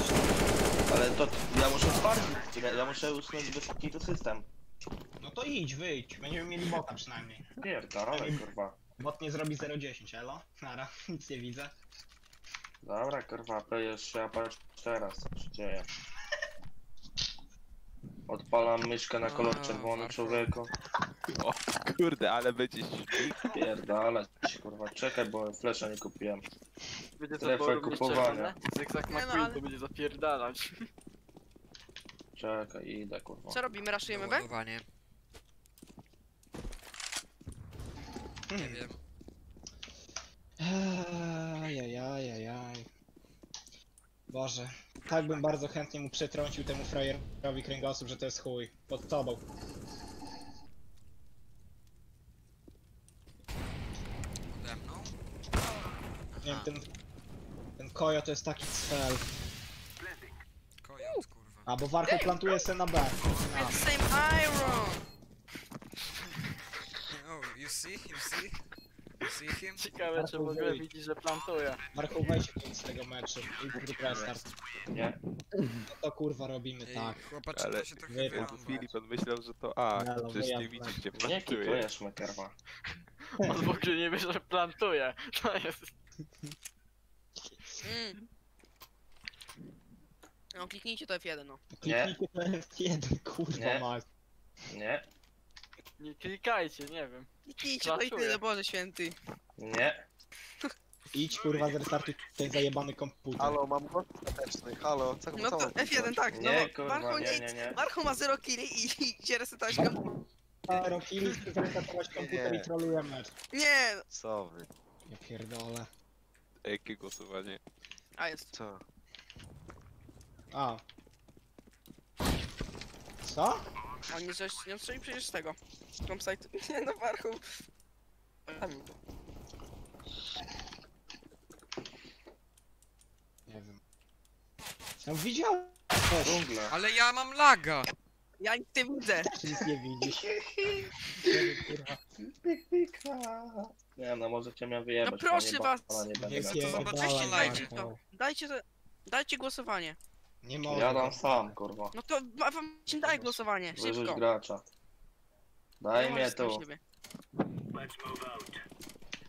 Ale to ja muszę sprawdzić, ja, ja muszę usunąć wysoki to system. No to idź, wyjdź. Będziemy mieli bota przynajmniej. Pierdolę, kurwa. Bot nie zrobi 0,10, elo? Nara, <laughs> nic nie widzę. Dobra, kurwa, plejesz się, a patrz teraz, co się dzieje. Odpalam myszkę na kolor czerwony, warto. człowieku. O kurde, ale będzie śmig. Pierdolę, kurwa, czekaj, bo flesza nie kupiłem. Będzie Strefę było również kupowania. Zygzak Nie no, McQueen ale- to będzie zapierdalać. Czekaj, idę, kurwa. Co robimy? Raszujemy B? Nie Hmm. wiem. Ajajajajaj. Boże. Tak bym bardzo chętnie mu przetrącił temu frajerowi kręgosłup, że to jest chuj. Pod tobą. Ode mną? Nie wiem, ten... Ten kojo to jest taki cfel. kojot, kurwa. A, bo Warchoł plantuje se na B. It's same iron! <laughs> Oh, you see? You see? Him? Ciekawe czy w ogóle widzi, że plantuje. Warchoł weź się z tego meczu i zrób restart. Nie? No to kurwa robimy Ej, tak. chłopaczy, Ale- to się trochę Nie. Filip, on myślał, że to A. No, no, Przecież nie widzisz, gdzie Nie plantuje. kikujesz mnie, kurwa. <laughs> On w ogóle nie wie, że plantuje. <laughs> To jest... Mm. No kliknijcie to F1 no. Nie. Kliknijcie to jest jeden, kurwa Nie. mać. Nie, Nie klikajcie, nie wiem. Kliknijcie to i tyle, Boże święty. nie. Idź kurwa zrestartuj ten zajebany komputer. Halo, mam głos stateczny, halo, co No co to mam F1 tak, no Nie, bo kurwa, Warchoł nie, nie, nie. Warchoł ma 0 killi i <laughs> idzie resetować komputer. Rokili zrestartować komputer Nie. i troluje mecz. Nie! Co wy? Ja pierdolę. Jakie głosowanie? A jest. Co? A. Co? Oni coś nie odstrzeli przecież z tego. Z campsite. <laughs> Nie no Warchoł. Tam to. Nie wiem. No widziałem. Dżungla. Ale ja mam laga! Ja nic nie widzę. Nic nie widzisz? <laughs> Nie no, możecie mnie wyjebać. No proszę nie, was. bala nie będę Nie to zobaczycie. Dajcie Warchoł. to. Dajcie to. Dajcie głosowanie. Nie mogę. Ja dam sam, kurwa. No to wa- wam ci daj głosowanie. Wyrzuć Szybko. gracza. Daj mnie tu. siebie.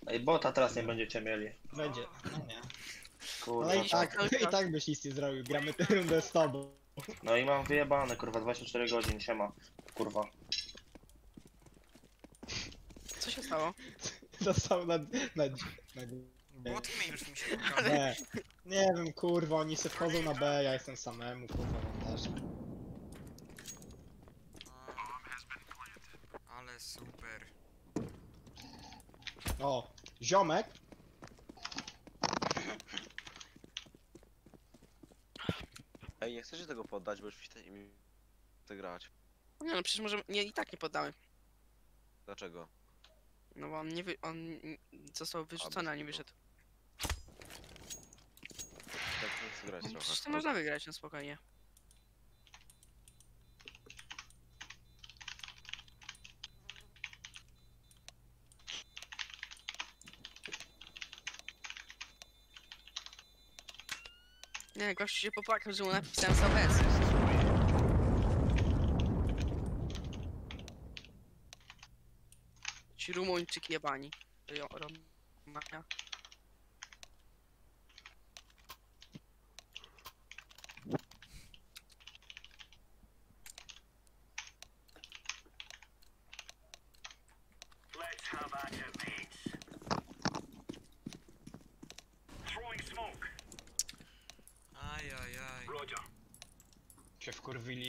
Ej, bota teraz nie będziecie mieli. Będzie. No nie. Kurwa. Ale i tak, cały i tak byś nic nie zrobił. Gramy tę rundę z tobą. No i mam wyjebane, kurwa, 24 godzin, siema. Kurwa. Co się stało? <laughs> Został na... na... na... Bot mi się. <laughs> B. Nie wiem, kurwa, oni se wchodzą na B, ja jestem samemu, kurwa, też. Ale super. O, ziomek. Ej, nie chcecie tego poddać, bo już mi mi chce grać. Nie no przecież może. Nie, i tak nie poddamy. Dlaczego? No bo on nie wy... on został wyrzucony, a nie wyszedł. Tak nie chcę grać No, trochę. przecież to można wygrać na spokojnie. Nie, gościu się popłakał, że mu napisałem SOS. Ci Rumuńczyk jebani. Jo.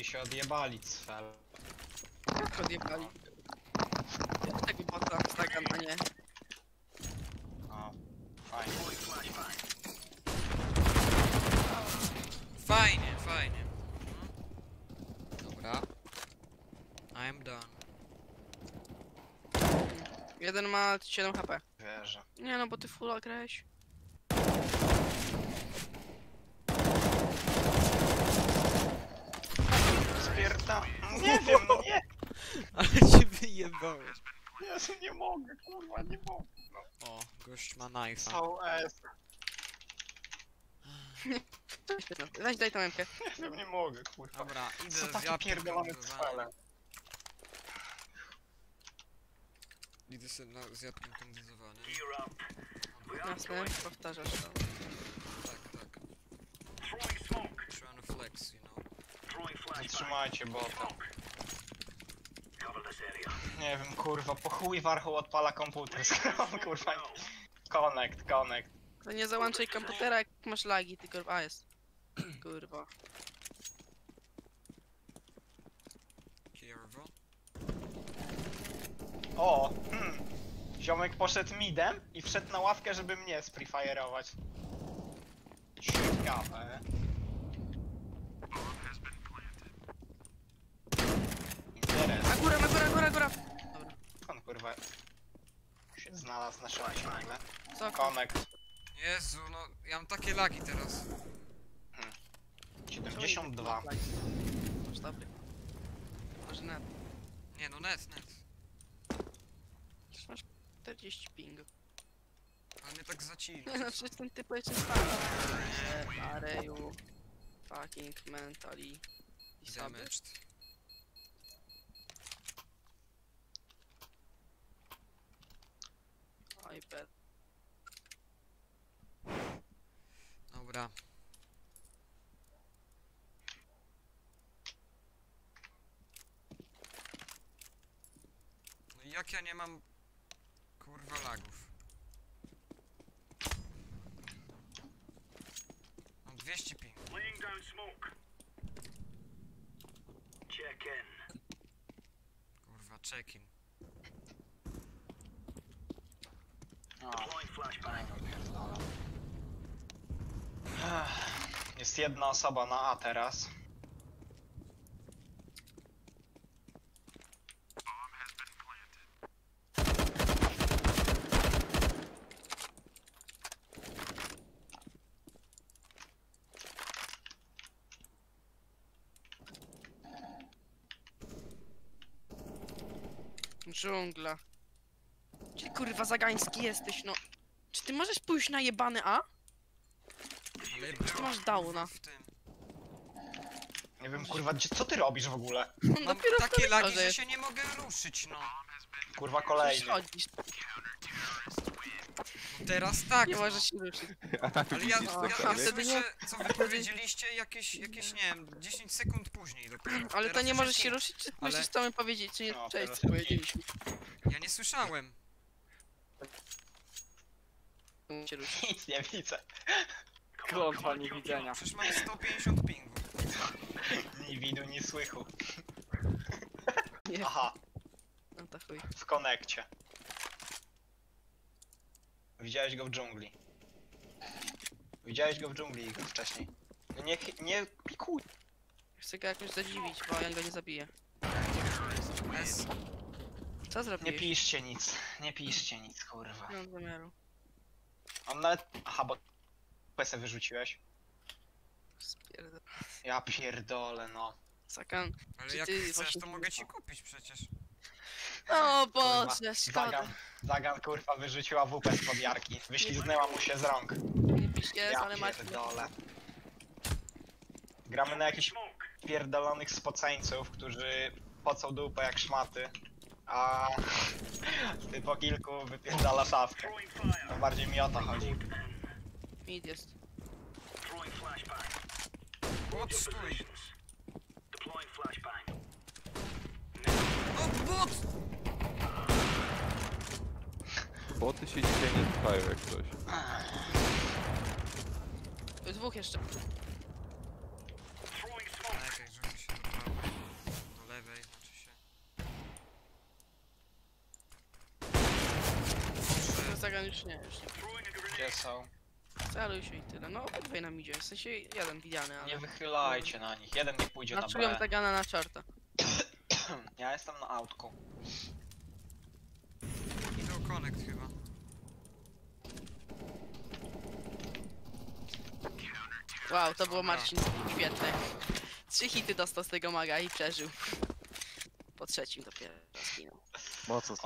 Ci się odjebali cfel. Jak odjechali? Ja tego bota stagram, a nie. No, fajnie. Fajnie, fajnie. Dobra. I'm done. Jeden ma 7 HP. Wierzę. Nie no, bo ty full grałeś. Spierda. Nie wiem, no nie. Ale cię wyjebałeś. Jezu, nie mogę, kurwa, nie mogę. O, gość ma knife'a. VS. Weź daj tą emkę. Nie wiem, nie mogę, kurwa. Dobra, idę Co takie pierdolone cele? Idę sobie na, z jabłkiem kandyzowanym. Jasne, powtarzasz to. Tak, tak. Trying to flex, you know. Zatrzymajcie bota. Nie wiem, kurwa, po chuj warchoł odpala komputer, <laughs> skoro kurwa... Connect, connect. To nie załączaj komputera jak masz lagi, tylko... A, jest. <clears throat> Kurwa. Kierwo. O, hmm. Ziomek poszedł midem i wszedł na ławkę, żeby mnie sprefire'ować. Ciekawe. Kurwa się znalazł na szansie nagle. Co? Connect. Jezu, no ja mam takie lagi teraz. 72. Masz dobry. Masz net. Nie no, net, net. Przecież Masz 40 pingu. Ale mnie tak zacili. Nie no, przecież ten typ jeszcze stary. Areju. Fucking mentally. Disabled. I bet. Dobra. No i jak ja nie mam kurwa lagów? Mam 200 ping. Kurwa, check-in. O, pierdolę. Ech, Jest jedna osoba na A teraz. Dżungla. Kurwa zagański jesteś, no? Czy ty możesz pójść na jebany A? Czy ty masz downa? Nie wiem kurwa, gdzie, co ty robisz w ogóle? Mam Dopiero takie lagi, że się nie mogę ruszyć, no. Kurwa kolejny. chodzisz, Teraz tak, nie no. możesz się ruszyć. Ale ja, ja, a ja wtedy słyszę, co wy powiedzieliście jakieś, jakieś, nie wiem, 10 sekund później dopiero. Ale to Teraz nie już możesz się ruszyć, czy Ale- myślisz co my powiedzieć, czy nie? No, Cześć, teraz co powiedzieliśmy. Ja nie słyszałem. Się ruszyć. Nic nie widzę. Klątwa niewidzenia. Przecież mam 150 pingu. Ni widu, ni słychu. Nie, Aha, no to chuj. w konekcie. Widziałeś go w dżungli. Widziałeś go w dżungli wcześniej. No nie, nie pikuj. Chcę go jakoś zadziwić, bo ja go nie zabiję. S. Co Nie zrobiłeś? piszcie nic. Nie piszcie nic, kurwa. Nie mam zamiaru. On nawet... Aha, bo... pesę wyrzuciłeś. Spierdol. Ja pierdolę, no. Sakan. Ale Czy jak ty chcesz, właśnie to mogę ci kupić przecież. O Boże, szkoda. Zagan, Zagan kurwa wyrzuciła WP spod jarki. Wyśliznęła mu się z rąk. Nie pisz jest, Ja ale macie. pierdolę. Gramy na jakichś pierdolonych spoceńców, którzy pocą dupę jak szmaty. A ty po kilku wypierdala szafkę. To bardziej mi o to chodzi. Mid jest. Bot, stój! O, bot! Boty się dzisiaj nie trwają jak coś. Dwóch jeszcze. Hexagon już nie, już Gdzie są? Celuj się i tyle. No obydwaj nam idzie, w sensie jeden widziany, ale... Nie wychylajcie na nich, jeden nie pójdzie na Dlaczego B. Hexagona na czarta? <coughs> Ja jestem na autku. Idą connect chyba. Wow, to było Marcin świetne. Trzy hity dostał z tego maga i przeżył. Po trzecim dopiero zginął. Mocno